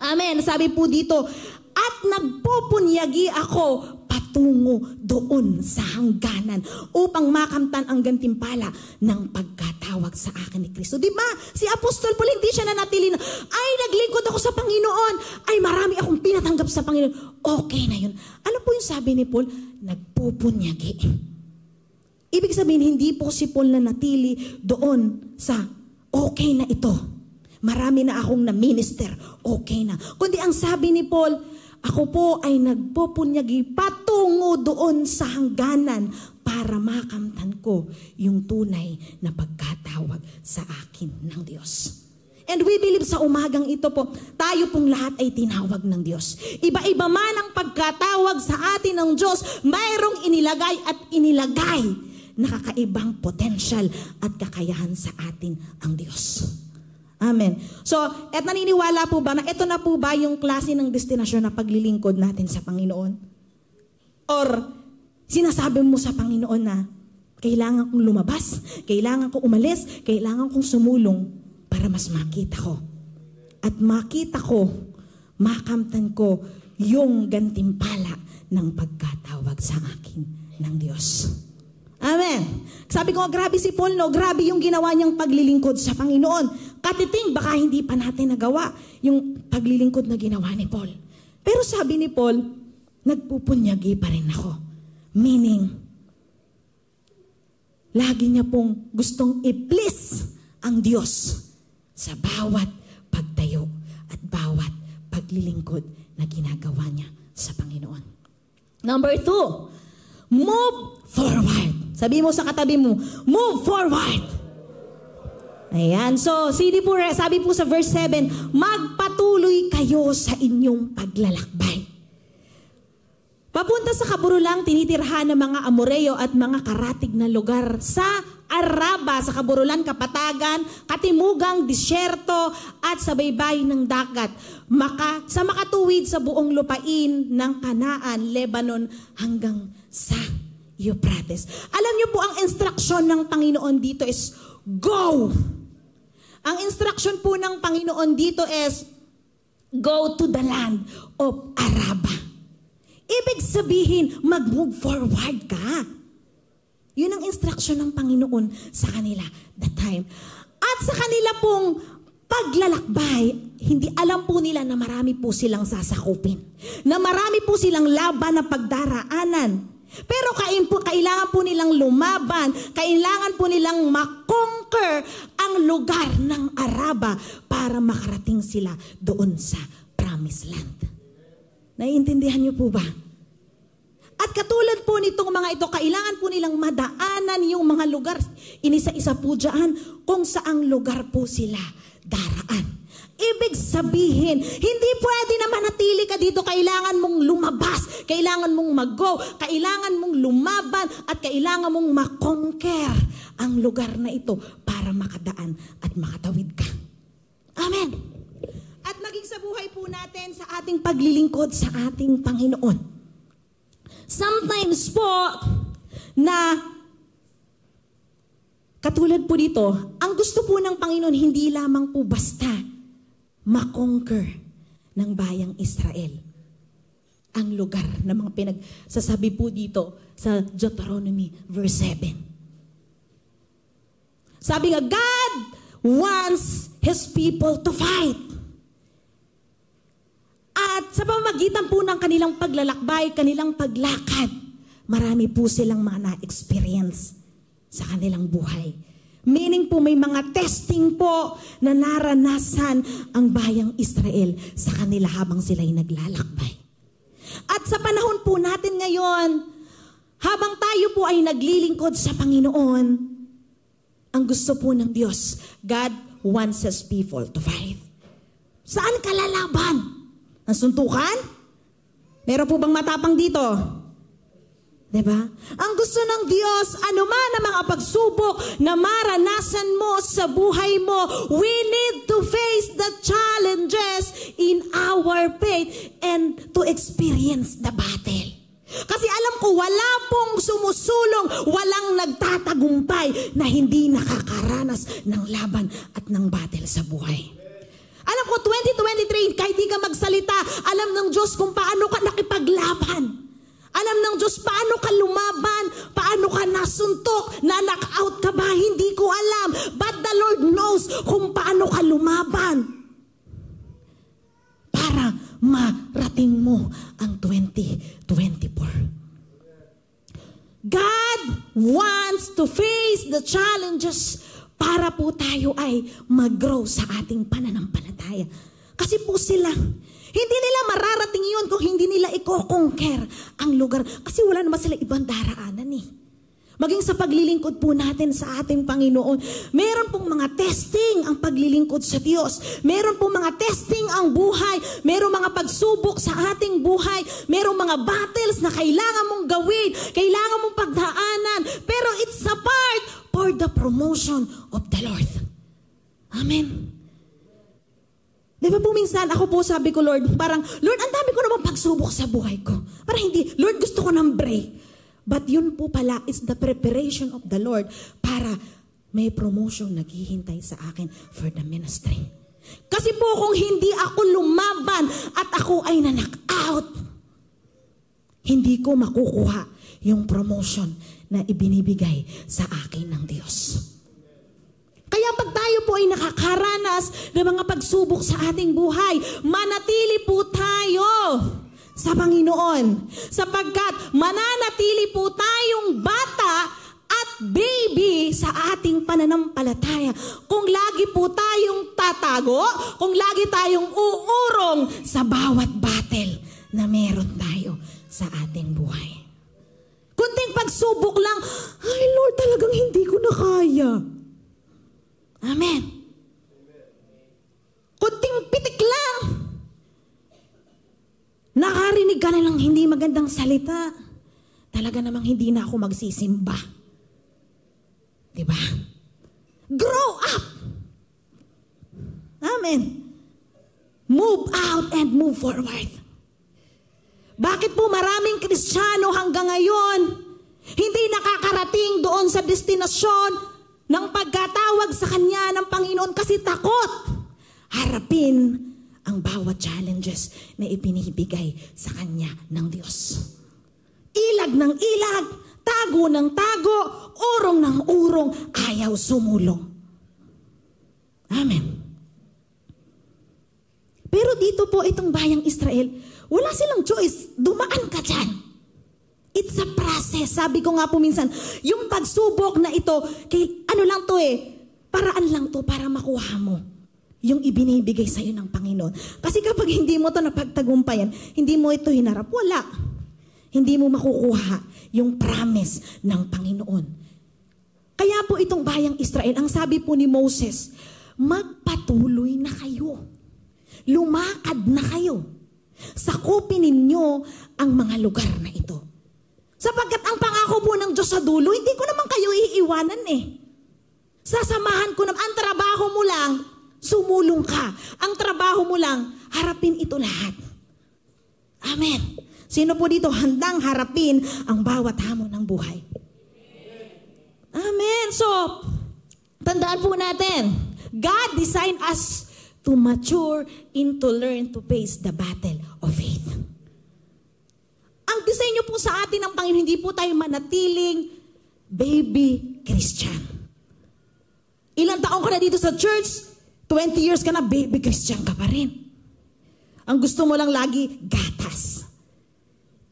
S3: Amen. Sabi po dito, at nagpupunyagi ako patungo doon sa hangganan upang makamtan ang gantimpala ng pagkatawag sa akin ni Kristo. Di ba? Si Apostol Paul hindi siya nanatili na, ay naglingkod ako sa Panginoon, ay marami akong pinatanggap sa Panginoon. Okay na yun. Ano po yung sabi ni Paul? Nagpupunyagi. Ibig sabihin, hindi po si Paul na natili doon sa okay na ito. Marami na akong na-minister, okay na. Kundi ang sabi ni Paul, ako po ay nagpupunyagi patungo doon sa hangganan para makamtan ko yung tunay na pagkatawag sa akin ng Diyos. And we believe sa umagang ito po, tayo pong lahat ay tinawag ng Diyos. Iba-iba man ang pagkatawag sa atin ng Diyos, mayroong inilagay at inilagay na kakaibang potential at kakayahan sa atin ang Diyos. Amen. So, at naniniwala po ba na ito na po ba yung klase ng destinasyon na paglilingkod natin sa Panginoon? Or sinasabi mo sa Panginoon na kailangan kong lumabas, kailangan kong umalis, kailangan kong sumulong para mas makita ko. At makita ko, makamtan ko yung gantimpala ng pagkatawag sa akin ng Diyos. Amen. Sabi ko, grabe si Paul, no? Grabe yung ginawa niyang paglilingkod sa Panginoon. Katiting, baka hindi pa natin nagawa yung paglilingkod na ginawa ni Paul. Pero sabi ni Paul, nagpupunyagi pa rin ako. Meaning, lagi niya pong gustong i-please ang Diyos sa bawat pagtayo at bawat paglilingkod na ginagawa niya sa Panginoon. Number two, move forward. Sabi mo sa katabi mo, move forward. Ayan. So, CD po, sabi po sa verse 7, magpatuloy kayo sa inyong paglalakbay. Papunta sa Kaburulang, tinitirhan ng mga Amoreo at mga karatig na lugar sa Araba, sa Kaburulan, Kapatagan, Katimugang, Disyerto at sa baybay ng dagat. Maka, sa makatuwid sa buong lupain ng Kanaan, Lebanon hanggang sa Euphrates. Alam niyo po ang instruction ng Panginoon dito is go! Ang instruction po ng Panginoon dito is go to the land of Araba. Ibig sabihin, mag-move forward ka. Yun ang instruction ng Panginoon sa kanila that time. At sa kanila pong paglalakbay, hindi alam po nila na marami po silang sasakupin. Na marami po silang laban na pagdaraanan. Pero po, kailangan po nilang lumaban, kailangan po nilang makonquer ang lugar ng Araba para makarating sila doon sa promised land. Naiintindihan niyo po ba? At katulad po nitong mga ito, kailangan po nilang madaanan yung mga lugar. Inisa-isa po dyan kung saang lugar po sila daraan. Sabihin, hindi pwede na manatili ka dito. Kailangan mong lumabas, kailangan mong mag-go, kailangan mong lumaban, at kailangan mong makonquer ang lugar na ito para makadaan at makatawid ka. Amen. At maging sa buhay po natin sa ating paglilingkod sa ating Panginoon. Sometimes po, na katulad po dito, ang gusto po ng Panginoon hindi lamang po basta makonquer ng bayang Israel ang lugar na mga pinagsasabi po dito sa Deuteronomy verse 7. Sabi nga, God wants His people to fight. At sa pamagitan po ng kanilang paglalakbay, kanilang paglakad, marami po silang mga na-experience sa kanilang buhay. Meaning po may mga testing po na naranasan ang bayang Israel sa kanila habang sila'y naglalakbay. At sa panahon po natin ngayon, habang tayo po ay naglilingkod sa Panginoon, ang gusto po ng Diyos, God wants His people to fight. Saan ka lalaban? Ang suntukan? Meron po bang matapang dito? Diba? Ang gusto ng Diyos, ano man ang mga pagsubok na maranasan mo sa buhay mo, we need to face the challenges in our faith and to experience the battle. Kasi alam ko, wala pong sumusulong, walang nagtatagumpay na hindi nakakaranas ng laban at ng battle sa buhay. Alam ko, 2023, kahit di ka magsalita, alam ng Diyos kung paano ka nakipaglaban. Alam ng Diyos paano ka lumaban, paano ka nasuntok, na knock-out ka ba, hindi ko alam. But the Lord knows kung paano ka lumaban. Para marating mo ang 2024. God wants to face the challenges para po tayo ay mag-grow sa ating pananampalataya. Kasi po sila, hindi nila mararating yun kung hindi nila i-conquer ang lugar. Kasi wala naman sila ibang daraanan eh. Maging sa paglilingkod po natin sa ating Panginoon, meron pong mga testing ang paglilingkod sa Diyos. Meron pong mga testing ang buhay. Meron mga pagsubok sa ating buhay. Meron mga battles na kailangan mong gawin. Kailangan mong pagdaanan. Pero it's a part for the promotion of the Lord. Amen. Di ba po minsan, ako po sabi ko, Lord, parang, Lord, ang dami ko naman pagsubok sa buhay ko. Parang hindi, Lord, gusto ko ng break. But yun po pala is the preparation of the Lord para may promotion naghihintay sa akin for the ministry. Kasi po kung hindi ako lumaban at ako ay nanak out, hindi ko makukuha yung promotion na ibinibigay sa akin ng Diyos. Kaya pag tayo po ay nakakaranas ng mga pagsubok sa ating buhay, manatili po tayo sa Panginoon. Sapagkat mananatili po tayong bata at baby sa ating pananampalataya. Kung lagi po tayong tatago, kung lagi tayong uurong sa bawat battle na meron tayo sa ating buhay. Kunting pagsubok lang, ay Lord, talagang hindi ko na kaya. Amen. Kunting pitik lang. Nakarinig ka na lang hindi magandang salita. Talaga namang hindi na ako magsisimba. Diba? Grow up! Amen. Move out and move forward. Bakit po maraming Kristiyano hanggang ngayon hindi nakakarating doon sa destinasyon ng pagkatawag sa Kanya ng Panginoon kasi takot harapin ang bawat challenges na ipinibigay sa Kanya ng Diyos. Ilag ng ilag, tago ng tago, urong ng urong, ayaw sumulong. Amen. Pero dito po itong bayang Israel, wala silang choice. Dumaan ka dyan. It's a process. Sabi ko nga po minsan, yung pagsubok na ito, kay, ano lang to eh, paraan lang to para makuha mo yung ibinibigay sa iyo ng Panginoon. Kasi kapag hindi mo to napagtagumpayan, hindi mo ito hinarap, wala. Hindi mo makukuha yung promise ng Panginoon. Kaya po itong bayang Israel, ang sabi po ni Moses, magpatuloy na kayo. Lumakad na kayo. Sakupin ninyo ang mga lugar na ito. Sapagkat ang pangako po ng Diyos sa dulo, hindi ko naman kayo iiwanan eh. Sasamahan ko naman, ang trabaho mo lang, sumulong ka. Ang trabaho mo lang, harapin ito lahat. Amen. Sino po dito handang harapin ang bawat hamon ng buhay? Amen. So, tandaan po natin, God designed us to mature in to learn to face the battle of faith. Ang disenyo po sa atin ng Panginoon, hindi po tayo manatiling baby Christian. Ilang taong ka na dito sa church, 20 years ka na, baby Christian ka pa rin. Ang gusto mo lang lagi, gatas.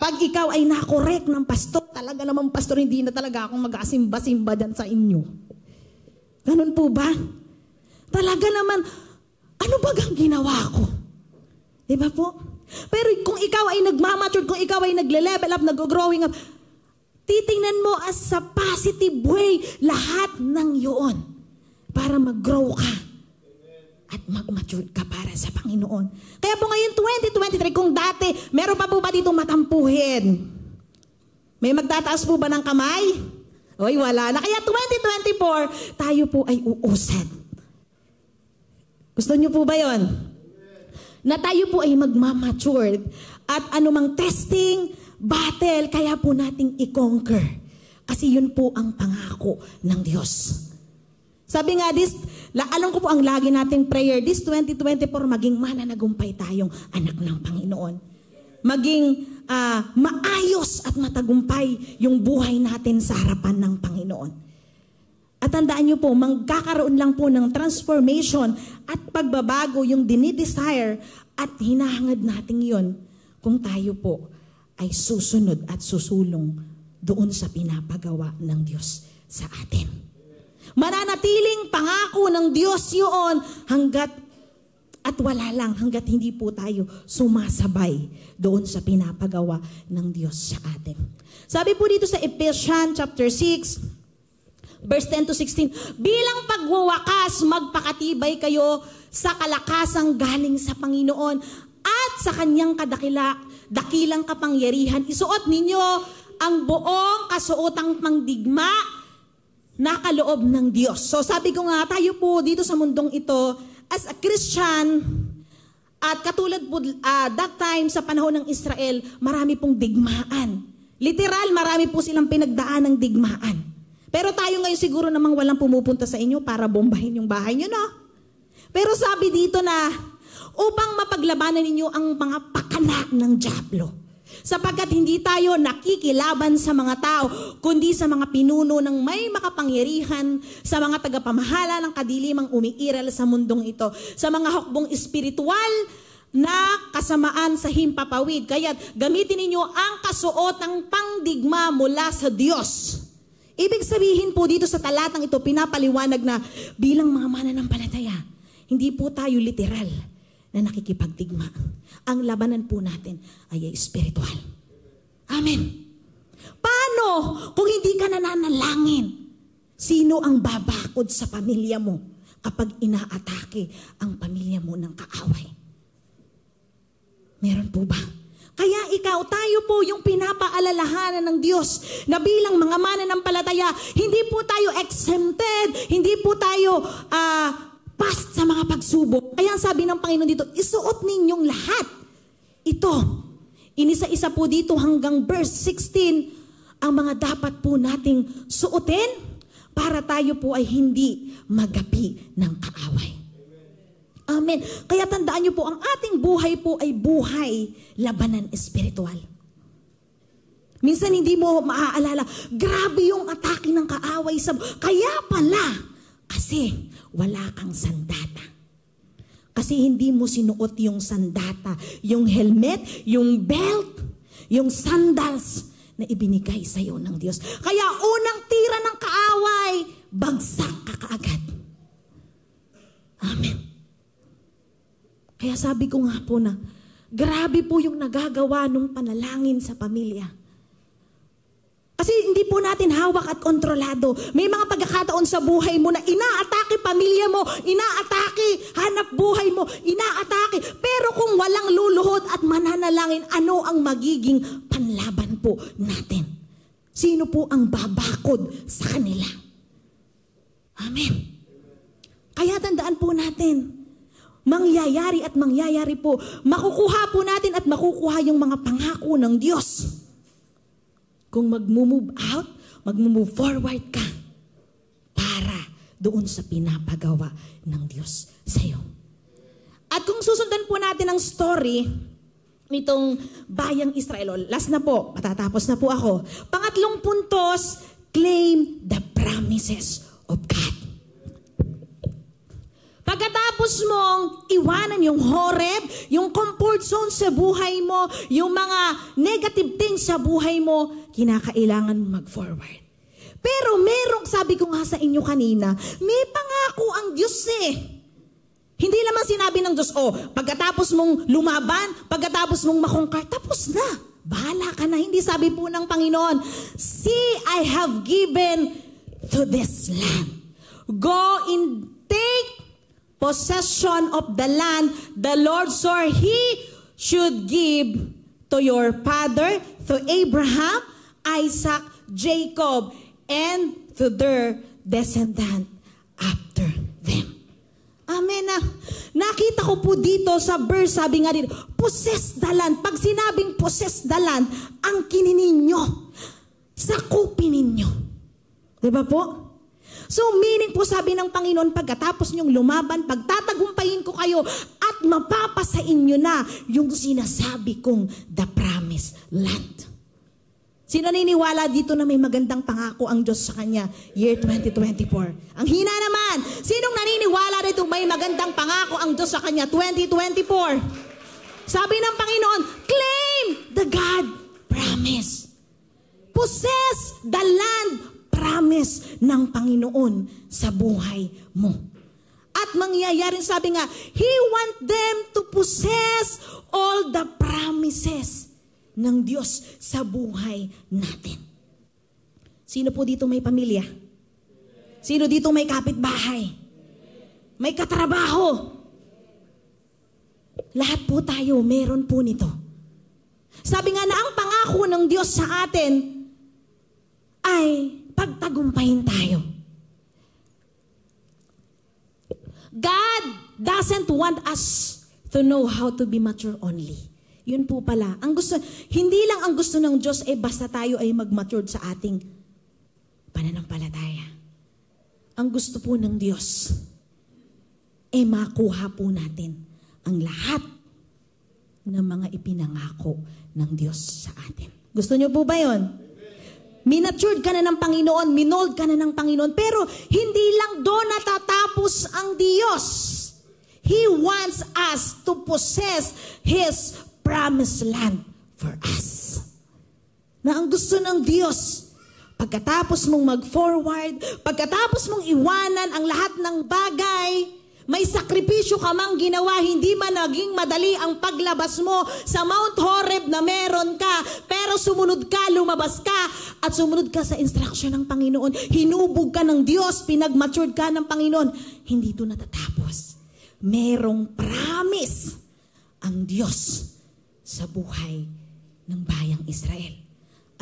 S3: Pag ikaw ay nakorek ng pastor, talaga naman pastor, hindi na talaga akong mag-asimba-simba dyan sa inyo. Ganun po ba? Talaga naman, ano ba ang ginawa ko? Di ba po? Pero kung ikaw ay nagmamature, kung ikaw ay nagle-level up, nag-growing up, titingnan mo as sa positive way lahat ng yun para mag-grow ka at mag-mature ka para sa Panginoon. Kaya po ngayon 2023, kung dati, meron pa po ba dito matampuhin? May magtataas po ba ng kamay? Oy, wala na. Kaya 2024, tayo po ay uusad. Gusto niyo po ba yon? Na tayo po ay magmamature at anumang testing, battle, kaya po nating i-conquer. Kasi yun po ang pangako ng Diyos. Sabi nga, this, la, alam ko po ang lagi nating prayer, this 2024, maging mananagumpay tayong anak ng Panginoon. Maging uh, maayos at matagumpay yung buhay natin sa harapan ng Panginoon. At tandaan nyo po, magkakaroon lang po ng transformation at pagbabago yung dinidesire at hinahangad natin yon kung tayo po ay susunod at susulong doon sa pinapagawa ng Diyos sa atin. Mananatiling pangako ng Diyos yun hanggat at wala lang hanggat hindi po tayo sumasabay doon sa pinapagawa ng Diyos sa atin. Sabi po dito sa Ephesians chapter 6, verse 10 to 16, bilang pagwawakas, magpakatibay kayo sa kalakasang galing sa Panginoon at sa kanyang kadakila, dakilang kapangyarihan. Isuot ninyo ang buong kasuotang pangdigma nakaloob ng Diyos. So sabi ko nga, tayo po dito sa mundong ito, as a Christian, at katulad po uh, that time sa panahon ng Israel, marami pong digmaan. Literal, marami po silang pinagdaan ng digmaan. Pero tayo ngayon siguro namang walang pumupunta sa inyo para bombahin yung bahay nyo, no? Pero sabi dito na, upang mapaglabanan ninyo ang mga pakana ng Diablo. Sapagkat hindi tayo nakikilaban sa mga tao, kundi sa mga pinuno ng may makapangyarihan, sa mga tagapamahala ng kadilimang umiiral sa mundong ito, sa mga hukbong espiritual na kasamaan sa himpapawid. Kaya gamitin ninyo ang kasuotang pangdigma mula sa Diyos. Ibig sabihin po dito sa talatang ito, pinapaliwanag na bilang mga mananampalataya, hindi po tayo literal na nakikipagdigma. Ang labanan po natin ay spiritual. Amen. Paano kung hindi ka nananalangin? Sino ang babakod sa pamilya mo kapag inaatake ang pamilya mo ng kaaway? Meron po ba? Kaya ikaw, tayo po yung pinapaalalahanan ng Diyos na bilang mga mananampalataya, hindi po tayo exempted, hindi po tayo uh, past sa mga pagsubok. Kaya sabi ng Panginoon dito, isuot ninyong lahat. Ito, inisa-isa po dito hanggang verse 16, ang mga dapat po nating suotin para tayo po ay hindi magapi ng kaaway. Amen. Kaya tandaan niyo po, ang ating buhay po ay buhay labanan espiritual. Minsan hindi mo maaalala, grabe yung atake ng kaaway sa... Kaya pala, kasi wala kang sandata. Kasi hindi mo sinuot yung sandata, yung helmet, yung belt, yung sandals na ibinigay sa iyo ng Diyos. Kaya unang tira ng kaaway, bagsak ka kaagad. Amen. Kaya sabi ko nga po na, grabe po yung nagagawa ng panalangin sa pamilya. Kasi hindi po natin hawak at kontrolado. May mga pagkakataon sa buhay mo na inaatake pamilya mo, inaatake hanap buhay mo, inaatake. Pero kung walang luluhod at mananalangin, ano ang magiging panlaban po natin? Sino po ang babakod sa kanila? Amen. Kaya tandaan po natin, mangyayari at mangyayari po. Makukuha po natin at makukuha yung mga pangako ng Diyos. Kung mag-move out, mag-move forward ka para doon sa pinapagawa ng Diyos sa iyo. At kung susundan po natin ang story nitong bayang Israel, last na po, matatapos na po ako. Pangatlong puntos, claim the promises of God. Pagkatapos mong iwanan yung horeb, yung comfort zone sa buhay mo, yung mga negative things sa buhay mo, kinakailangan mag-forward. Pero merong, sabi ko nga sa inyo kanina, may pangako ang Diyos eh. Hindi naman sinabi ng Diyos, oh, pagkatapos mong lumaban, pagkatapos mong makongkar, tapos na. Bahala ka na. Hindi sabi po ng Panginoon, See, I have given to this land. Go take possession of the land the Lord swore He should give to your father, to Abraham, Isaac, Jacob, and to their descendant after them. Amen na. Nakita ko po dito sa verse, sabi nga dito, possess the land. Pag sinabing possess the land, ang kinin ninyo, sakupin ninyo. Diba po? So meaning po sabi ng Panginoon, pagkatapos niyong lumaban, pagtatagumpayin ko kayo at mapapasa inyo na yung sinasabi kong the promised land. Sino naniniwala dito na may magandang pangako ang Diyos sa Kanya year 2024? Ang hina naman, sinong naniniwala dito may magandang pangako ang Diyos sa Kanya 2024? Sabi ng Panginoon, claim the God promise. Possess the land promise ng Panginoon sa buhay mo. At mangyayari, sabi nga, He want them to possess all the promises ng Diyos sa buhay natin. Sino po dito may pamilya? Sino dito may kapitbahay? May katrabaho? Lahat po tayo, meron po nito. Sabi nga na ang pangako ng Diyos sa atin ay pagtagumpayin tayo. God doesn't want us to know how to be mature only. Yun po pala. Ang gusto, hindi lang ang gusto ng Diyos ay eh, basta tayo ay mag-matured sa ating pananampalataya. Ang gusto po ng Diyos ay eh, makuha po natin ang lahat ng mga ipinangako ng Diyos sa atin. Gusto niyo po ba yon? Minatured ka na ng Panginoon, minold ka na ng Panginoon, pero hindi lang doon natatapos ang Diyos. He wants us to possess His promised land for us. Na ang gusto ng Diyos, pagkatapos mong mag-forward, pagkatapos mong iwanan ang lahat ng bagay, May sakripisyo ka mang ginawa, hindi man naging madali ang paglabas mo sa Mount Horeb na meron ka. Pero sumunod ka, lumabas ka, at sumunod ka sa instruction ng Panginoon. Hinubog ka ng Diyos, pinagmatured ka ng Panginoon. Hindi ito natatapos. Merong promise ang Diyos sa buhay ng bayang Israel.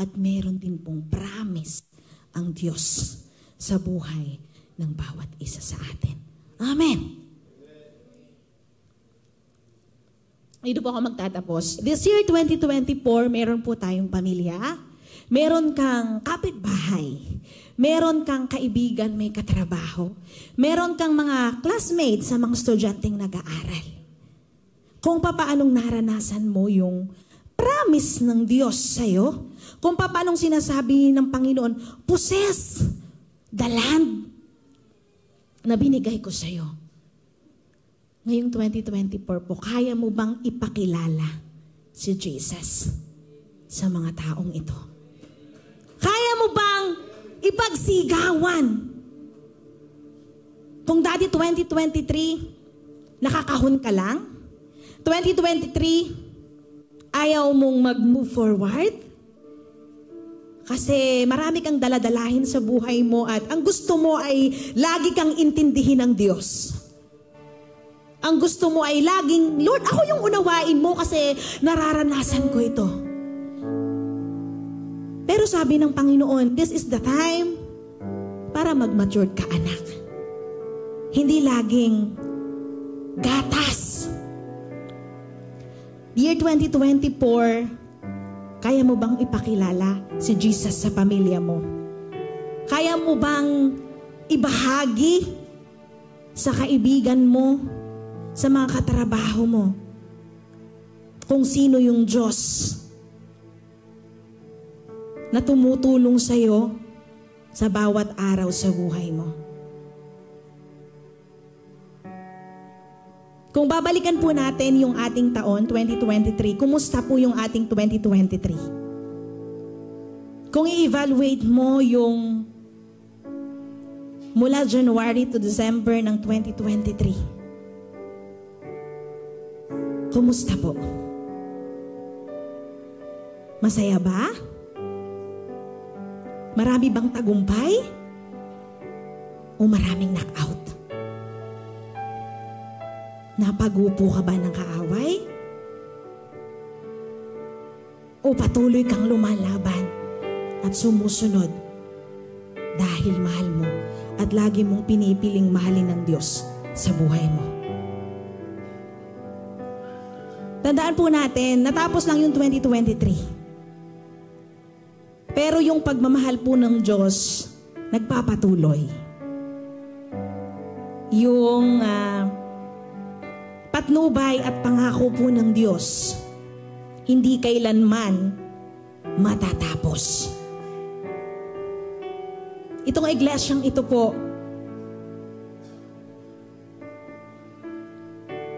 S3: At meron din pong promise ang Diyos sa buhay ng bawat isa sa atin. Amen. Dito po ako magtatapos. This year 2024, meron po tayong pamilya. Meron kang kapitbahay. Meron kang kaibigan may katrabaho. Meron kang mga classmates sa mga estudyanteng nag-aaral. Kung papaanong naranasan mo yung promise ng Diyos sa'yo, kung paanong sinasabi ng Panginoon, possess the land na binigay ko sa'yo. Ngayong 2024 po, kaya mo bang ipakilala si Jesus sa mga taong ito? Kaya mo bang ipagsigawan? Kung dati 2023, nakakahon ka lang, 2023, ayaw mong mag-move forward, kasi marami kang daladalahin sa buhay mo at ang gusto mo ay lagi kang intindihin ng Diyos. Ang gusto mo ay laging, Lord, ako yung unawain mo kasi nararanasan ko ito. Pero sabi ng Panginoon, this is the time para mag-mature ka, anak. Hindi laging gatas. Year 2024, kaya mo bang ipakilala si Jesus sa pamilya mo? Kaya mo bang ibahagi sa kaibigan mo, sa mga katrabaho mo, kung sino yung Diyos na tumutulong sa iyo sa bawat araw sa buhay mo? Kung babalikan po natin yung ating taon, 2023, kumusta po yung ating 2023? Kung i-evaluate mo yung mula January to December ng 2023, kumusta po? Masaya ba? Marami bang tagumpay? O maraming knockout? Napagupo ka ba ng kaaway? O patuloy kang lumalaban at sumusunod dahil mahal mo at lagi mong pinipiling mahalin ng Diyos sa buhay mo. Tandaan po natin, natapos lang yung 2023. Pero yung pagmamahal po ng Diyos, nagpapatuloy. Yung uh, patnubay at pangako po ng Diyos, hindi kailanman matatapos. Itong iglesyang ito po,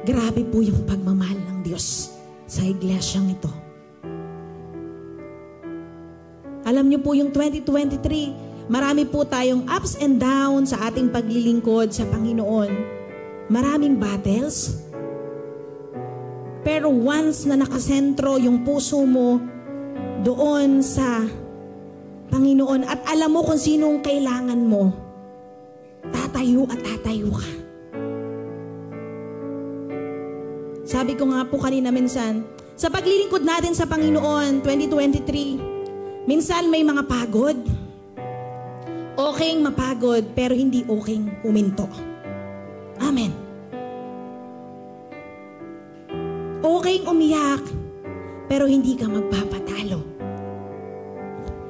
S3: grabe po yung pagmamahal ng Diyos sa iglesyang ito. Alam niyo po yung 2023, marami po tayong ups and downs sa ating paglilingkod sa Panginoon. Maraming battles, pero once na nakasentro yung puso mo doon sa Panginoon at alam mo kung sinong kailangan mo, tatayo at tatayo ka. Sabi ko nga po kanina minsan, sa paglilingkod natin sa Panginoon 2023, minsan may mga pagod. Okay mapagod, pero hindi okay uminto. Amen. Okay umiyak, pero hindi ka magpapatalo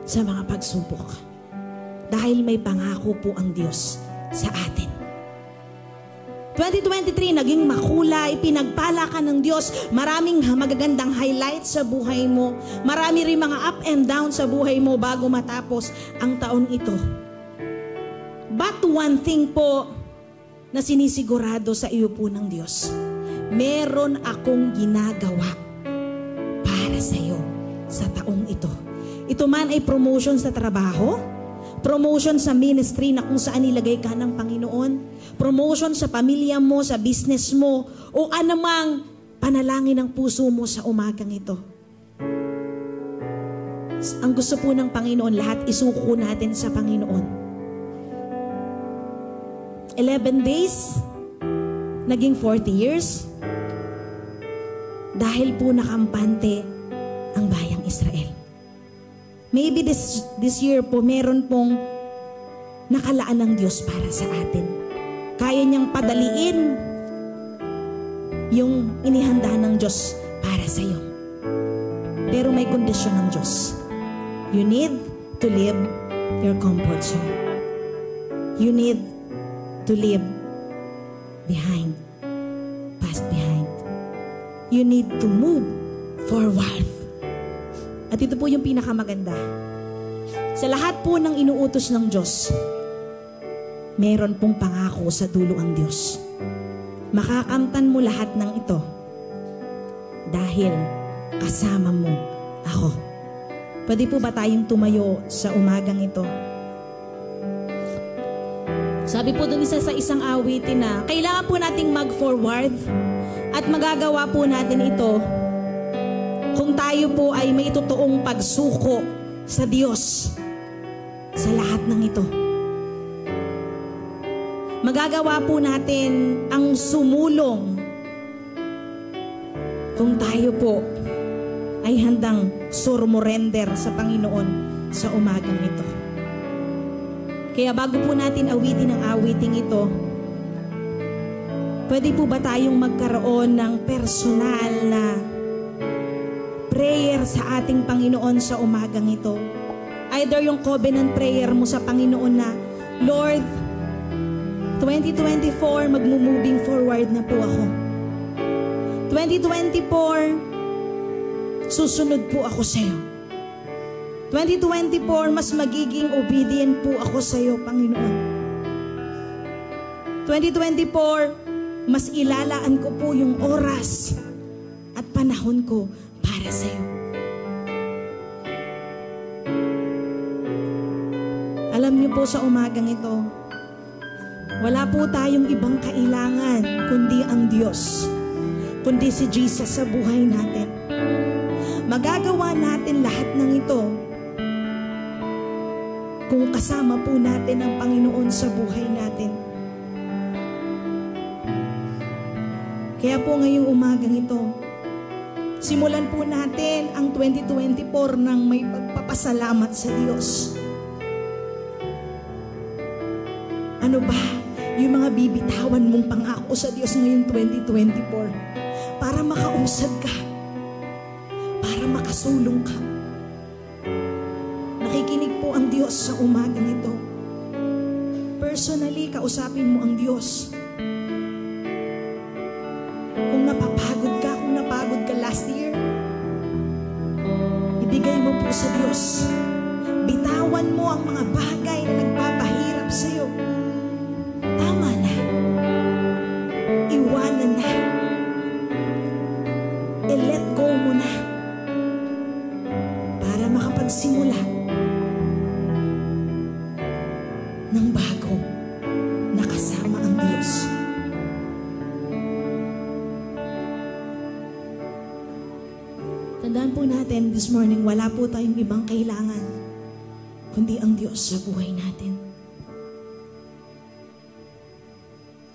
S3: sa mga pagsubok. Dahil may pangako po ang Diyos sa atin. 2023, naging makulay, pinagpala ka ng Diyos. Maraming magagandang highlights sa buhay mo. Marami rin mga up and down sa buhay mo bago matapos ang taon ito. But one thing po na sinisigurado sa iyo po ng Diyos meron akong ginagawa para sa iyo sa taong ito. Ito man ay promotion sa trabaho, promotion sa ministry na kung saan ilagay ka ng Panginoon, promotion sa pamilya mo, sa business mo, o anumang panalangin ng puso mo sa umagang ito. Ang gusto po ng Panginoon, lahat isuko natin sa Panginoon. 11 days, naging 40 years, dahil po nakampante ang bayang Israel. Maybe this, this year po, meron pong nakalaan ng Diyos para sa atin. Kaya niyang padaliin yung inihanda ng Diyos para sa iyo. Pero may kondisyon ng Diyos. You need to leave your comfort zone. You need to leave behind, past behind. You need to move forward. At ito po yung pinakamaganda. Sa lahat po ng inuutos ng Diyos, meron pong pangako sa dulo ang Diyos. Makakamtan mo lahat ng ito dahil kasama mo ako. Pwede po ba tayong tumayo sa umagang ito? Sabi po dun isa sa isang awitin na kailangan po nating mag-forward at magagawa po natin ito kung tayo po ay may totoong pagsuko sa Diyos sa lahat ng ito. Magagawa po natin ang sumulong kung tayo po ay handang surrender sa Panginoon sa umagang ito. Kaya bago po natin awitin ang awiting ito, pwede po ba tayong magkaroon ng personal na prayer sa ating Panginoon sa umagang ito? Either yung covenant prayer mo sa Panginoon na, Lord, 2024, magmo-moving forward na po ako. 2024, susunod po ako sa iyo. 2024, mas magiging obedient po ako sa iyo, Panginoon. 2024, mas ilalaan ko po yung oras at panahon ko para sa iyo. Alam niyo po sa umagang ito, wala po tayong ibang kailangan kundi ang Diyos, kundi si Jesus sa buhay natin. Magagawa natin lahat ng ito kung kasama po natin ang Panginoon sa buhay natin. Kaya po ngayong umagang ito, simulan po natin ang 2024 ng may pagpapasalamat sa Diyos. Ano ba yung mga bibitawan mong pangako sa Diyos ngayong 2024 para makausad ka? makasulong ka. Nakikinig po ang Diyos sa umaga nito. Personally, kausapin mo ang Diyos. Kung napapagod ka, kung napagod ka last year, ibigay mo po sa Diyos. Bitawan mo ang mga bagay na nagpapahirap sa iyo. Tandaan po natin this morning, wala po tayong ibang kailangan kundi ang Diyos sa buhay natin.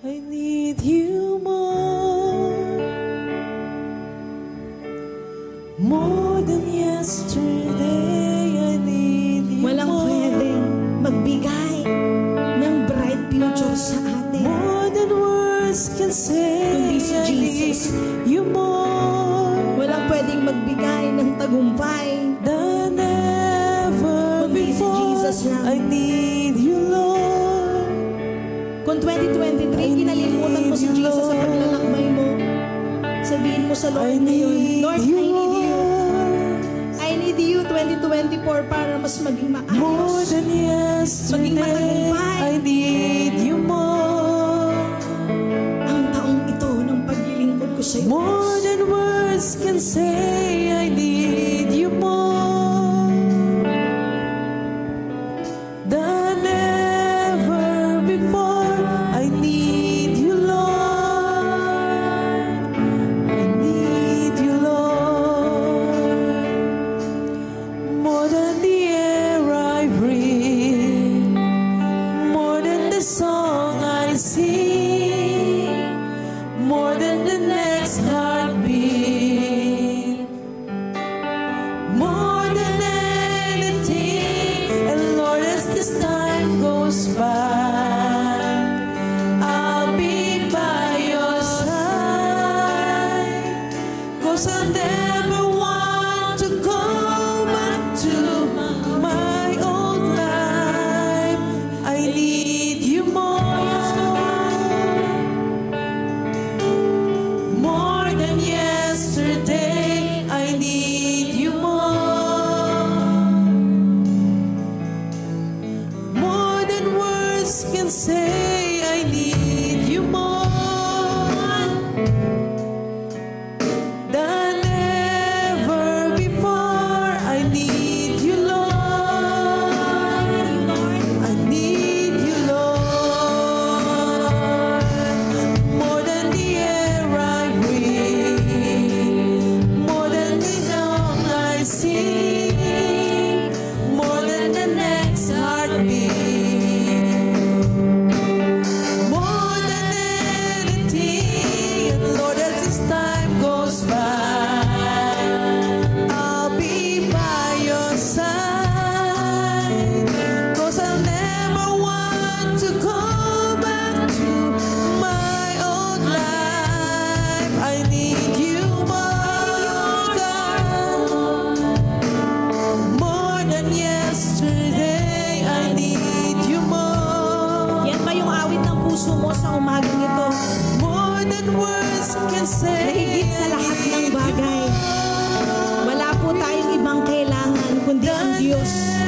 S4: I need you I need you, Lord.
S3: Kung 2023, kinalimutan mo si Jesus Lord. sa paglalakbay mo, sabihin mo sa Lord ngayon, Lord, I need you. I need you 2024 para mas maging maayos.
S4: More than yesterday, maging matagumpay. I need you
S3: sa'yo.
S4: More than words can say, puso mo sa umagang ito.
S3: More than words can say.
S4: Mahigit sa lahat ng bagay. Wala po tayong ibang kailangan kundi ang Diyos.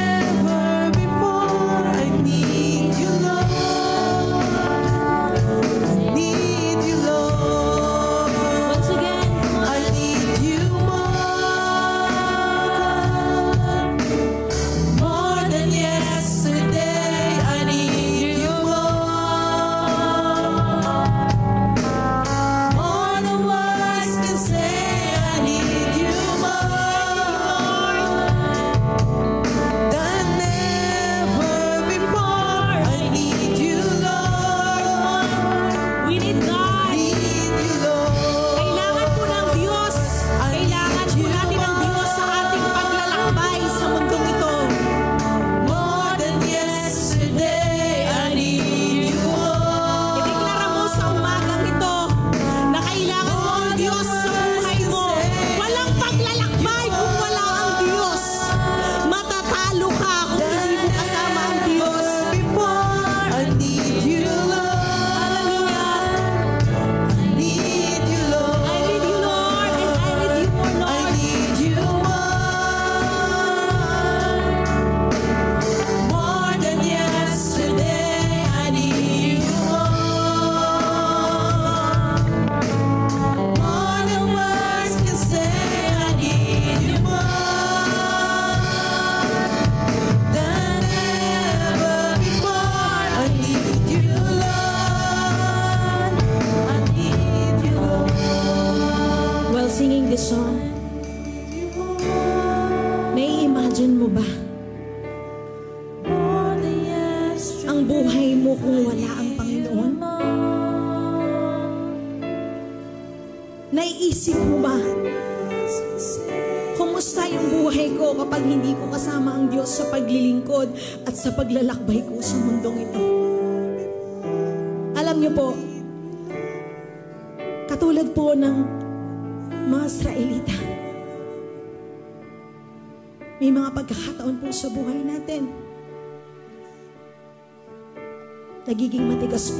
S4: las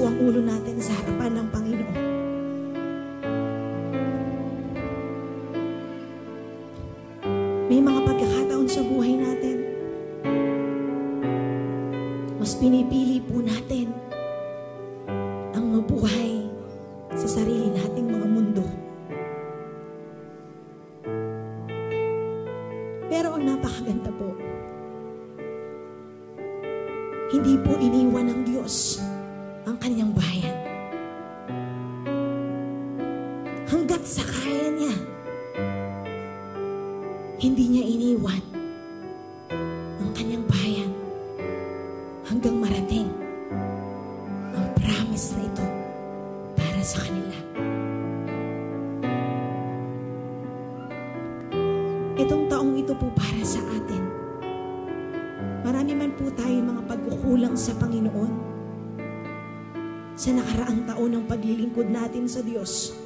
S4: natin sa Diyos.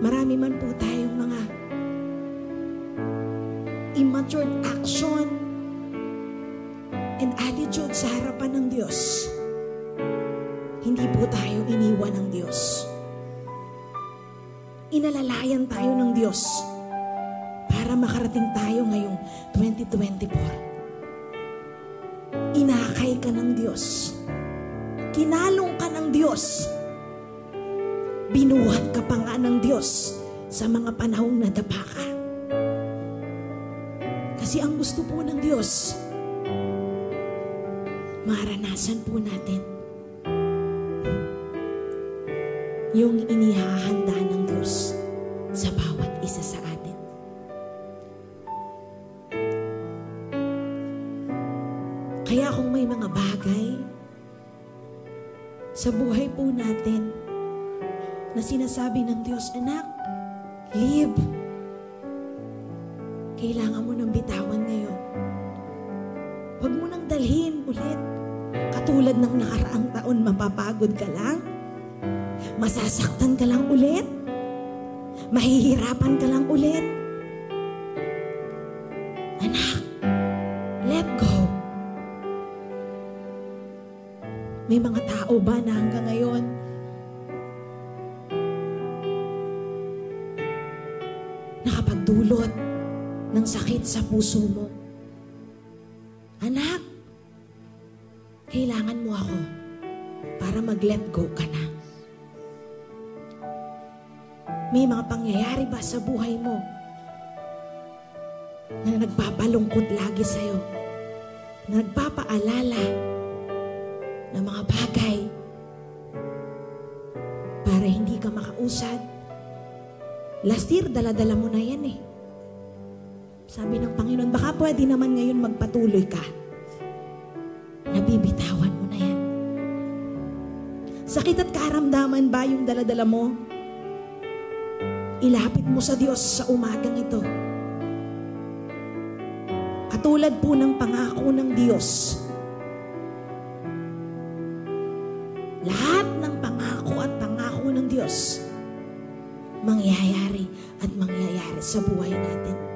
S4: Marami man po
S3: tayong mga immature action and attitude sa harapan ng Diyos. Hindi po tayo iniwan ng Diyos. Inalalayan tayo ng Diyos para makarating tayo ngayong 2024. Inakay ka ng Diyos. Kinalo Diyos. Binuhat ka pa nga ng Diyos sa mga panahong nadapa ka. Kasi ang gusto po ng Diyos, maranasan po natin yung inihahanda ng Diyos sinasabi ng Diyos, Anak, live. Kailangan mo nang bitawan ngayon. Huwag mo nang dalhin ulit. Katulad ng nakaraang taon, mapapagod ka lang. Masasaktan ka lang ulit. Mahihirapan ka lang ulit. Puso mo? Anak, kailangan mo ako para mag-let go ka na. May mga pangyayari ba sa buhay mo na nagpapalungkot lagi sa'yo? Na nagpapaalala ng mga bagay para hindi ka makausad? Last year, dala-dala mo na yan eh. Sabi ng Panginoon, baka pwede naman ngayon magpatuloy ka. Nabibitawan mo na yan. Sakit at karamdaman ba yung dala-dala mo? Ilapit mo sa Diyos sa umagang ito. Katulad po ng pangako ng Diyos. Lahat ng pangako at pangako ng Diyos mangyayari at mangyayari sa buhay natin.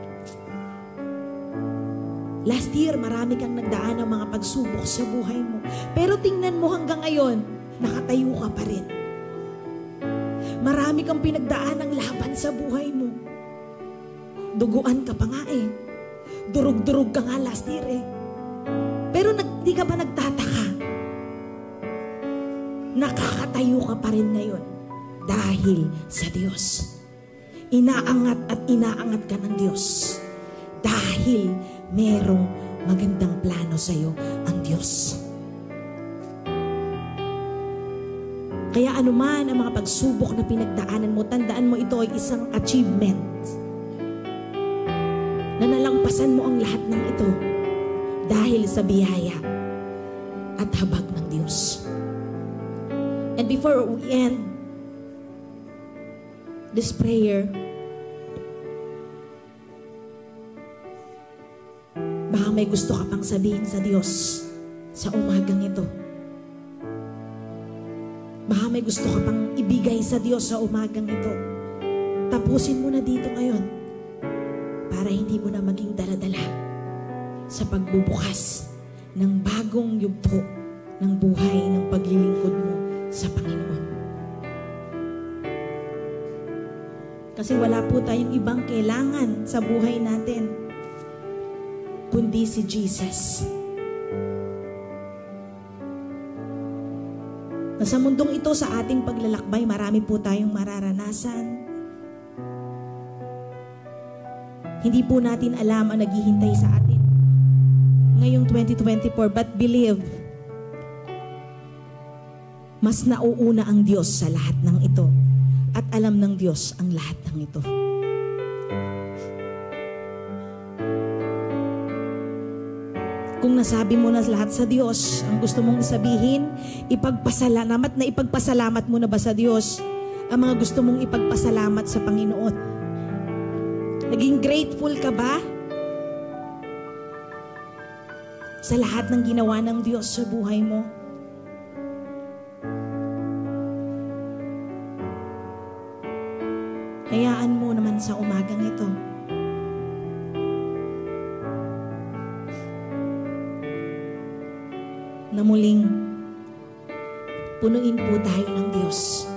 S3: Last year, marami kang nagdaan ng mga pagsubok sa buhay mo. Pero tingnan mo hanggang ngayon, nakatayo ka pa rin. Marami kang pinagdaan ng laban sa buhay mo. Duguan ka pa nga eh. Durug-durug ka nga last year eh. Pero nag, di ka ba nagtataka? Nakakatayo ka pa rin ngayon dahil sa Diyos. Inaangat at inaangat ka ng Diyos dahil merong magandang plano sa iyo ang Diyos. Kaya anuman ang mga pagsubok na pinagdaanan mo, tandaan mo ito ay isang achievement. Na nalampasan mo ang lahat ng ito dahil sa biyaya at habag ng Diyos. And before we end this prayer, may gusto ka pang sabihin sa Diyos sa umagang ito. Baka may gusto ka pang ibigay sa Diyos sa umagang ito. Tapusin mo na dito ngayon para hindi mo na maging daladala sa pagbubukas ng bagong yugto ng buhay ng paglilingkod mo sa Panginoon. Kasi wala po tayong ibang kailangan sa buhay natin kundi si Jesus. Sa mundong ito, sa ating paglalakbay, marami po tayong mararanasan. Hindi po natin alam ang naghihintay sa atin ngayong 2024, but believe, mas nauuna ang Diyos sa lahat ng ito. At alam ng Diyos ang lahat ng ito. Kung nasabi mo na lahat sa Diyos, ang gusto mong sabihin, ipagpasalamat na ipagpasalamat mo na ba sa Diyos ang mga gusto mong ipagpasalamat sa Panginoon? Naging grateful ka ba? Sa lahat ng ginawa ng Diyos sa buhay mo? Hayaan mo naman sa umagang ito. Na muling punuin po tayo ng Diyos.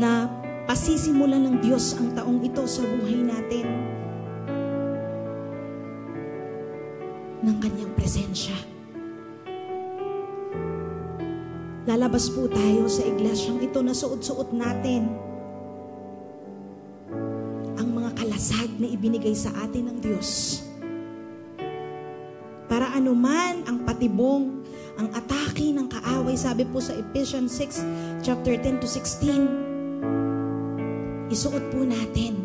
S3: Na pasisimulan ng Diyos ang taong ito sa buhay natin ng kanyang presensya. Lalabas po tayo sa iglesyang ito na suot-suot natin ibinigay sa atin ng Diyos. Para anuman ang patibong, ang atake ng kaaway, sabi po sa Ephesians 6, chapter 10 to 16, isuot po natin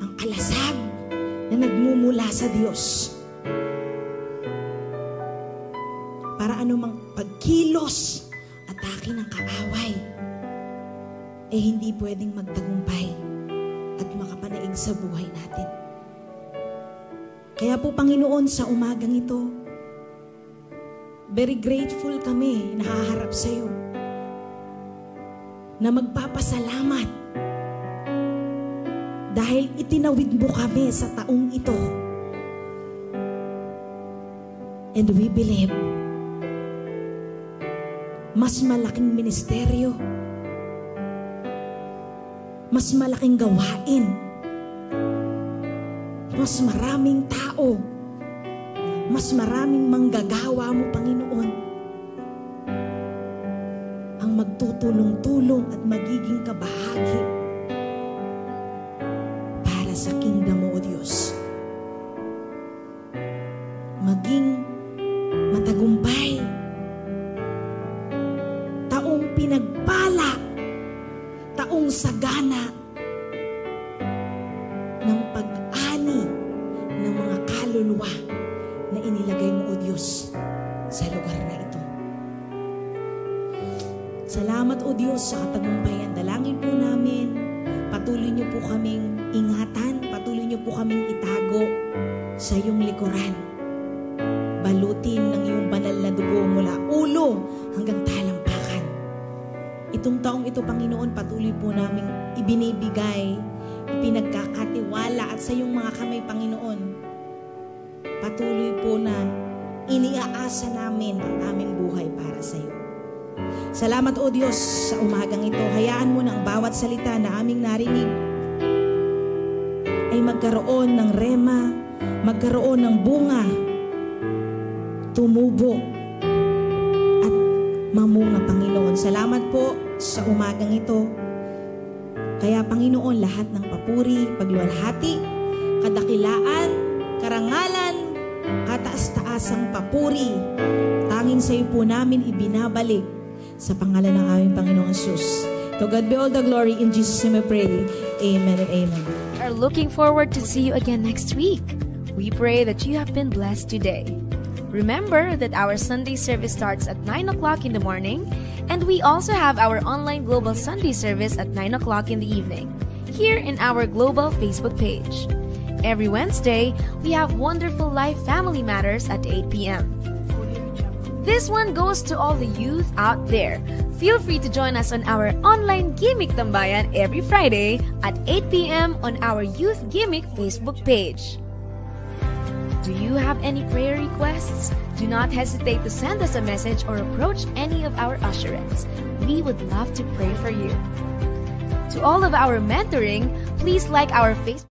S3: ang kalasag na nagmumula sa Diyos. Para anumang pagkilos, atake ng kaaway, eh hindi pwedeng magtagumpay at makapanaig sa buhay natin. Kaya po Panginoon sa umagang ito, very grateful kami nahaharap sa iyo na magpapasalamat dahil itinawid mo kami sa taong ito. And we believe mas malaking ministeryo, mas malaking gawain, mas maraming tao, mas maraming manggagawa mo, Panginoon, ang magtutulong-tulong at magiging kabahagi Jesus' name we pray. Amen and amen.
S5: are looking forward to see you again next week. We pray that you have been blessed today. Remember that our Sunday service starts at 9 o'clock in the morning, and we also have our online Global Sunday service at 9 o'clock in the evening, here in our Global Facebook page. Every Wednesday, we have Wonderful Life Family Matters at 8 p.m. This one goes to all the youth out there. Feel free to join us on our online Gimmick Tambayan every Friday at 8 p.m. on our Youth Gimmick Facebook page. Do you have any prayer requests? Do not hesitate to send us a message or approach any of our usherettes. We would love to pray for you. To all of our mentoring, please like our Facebook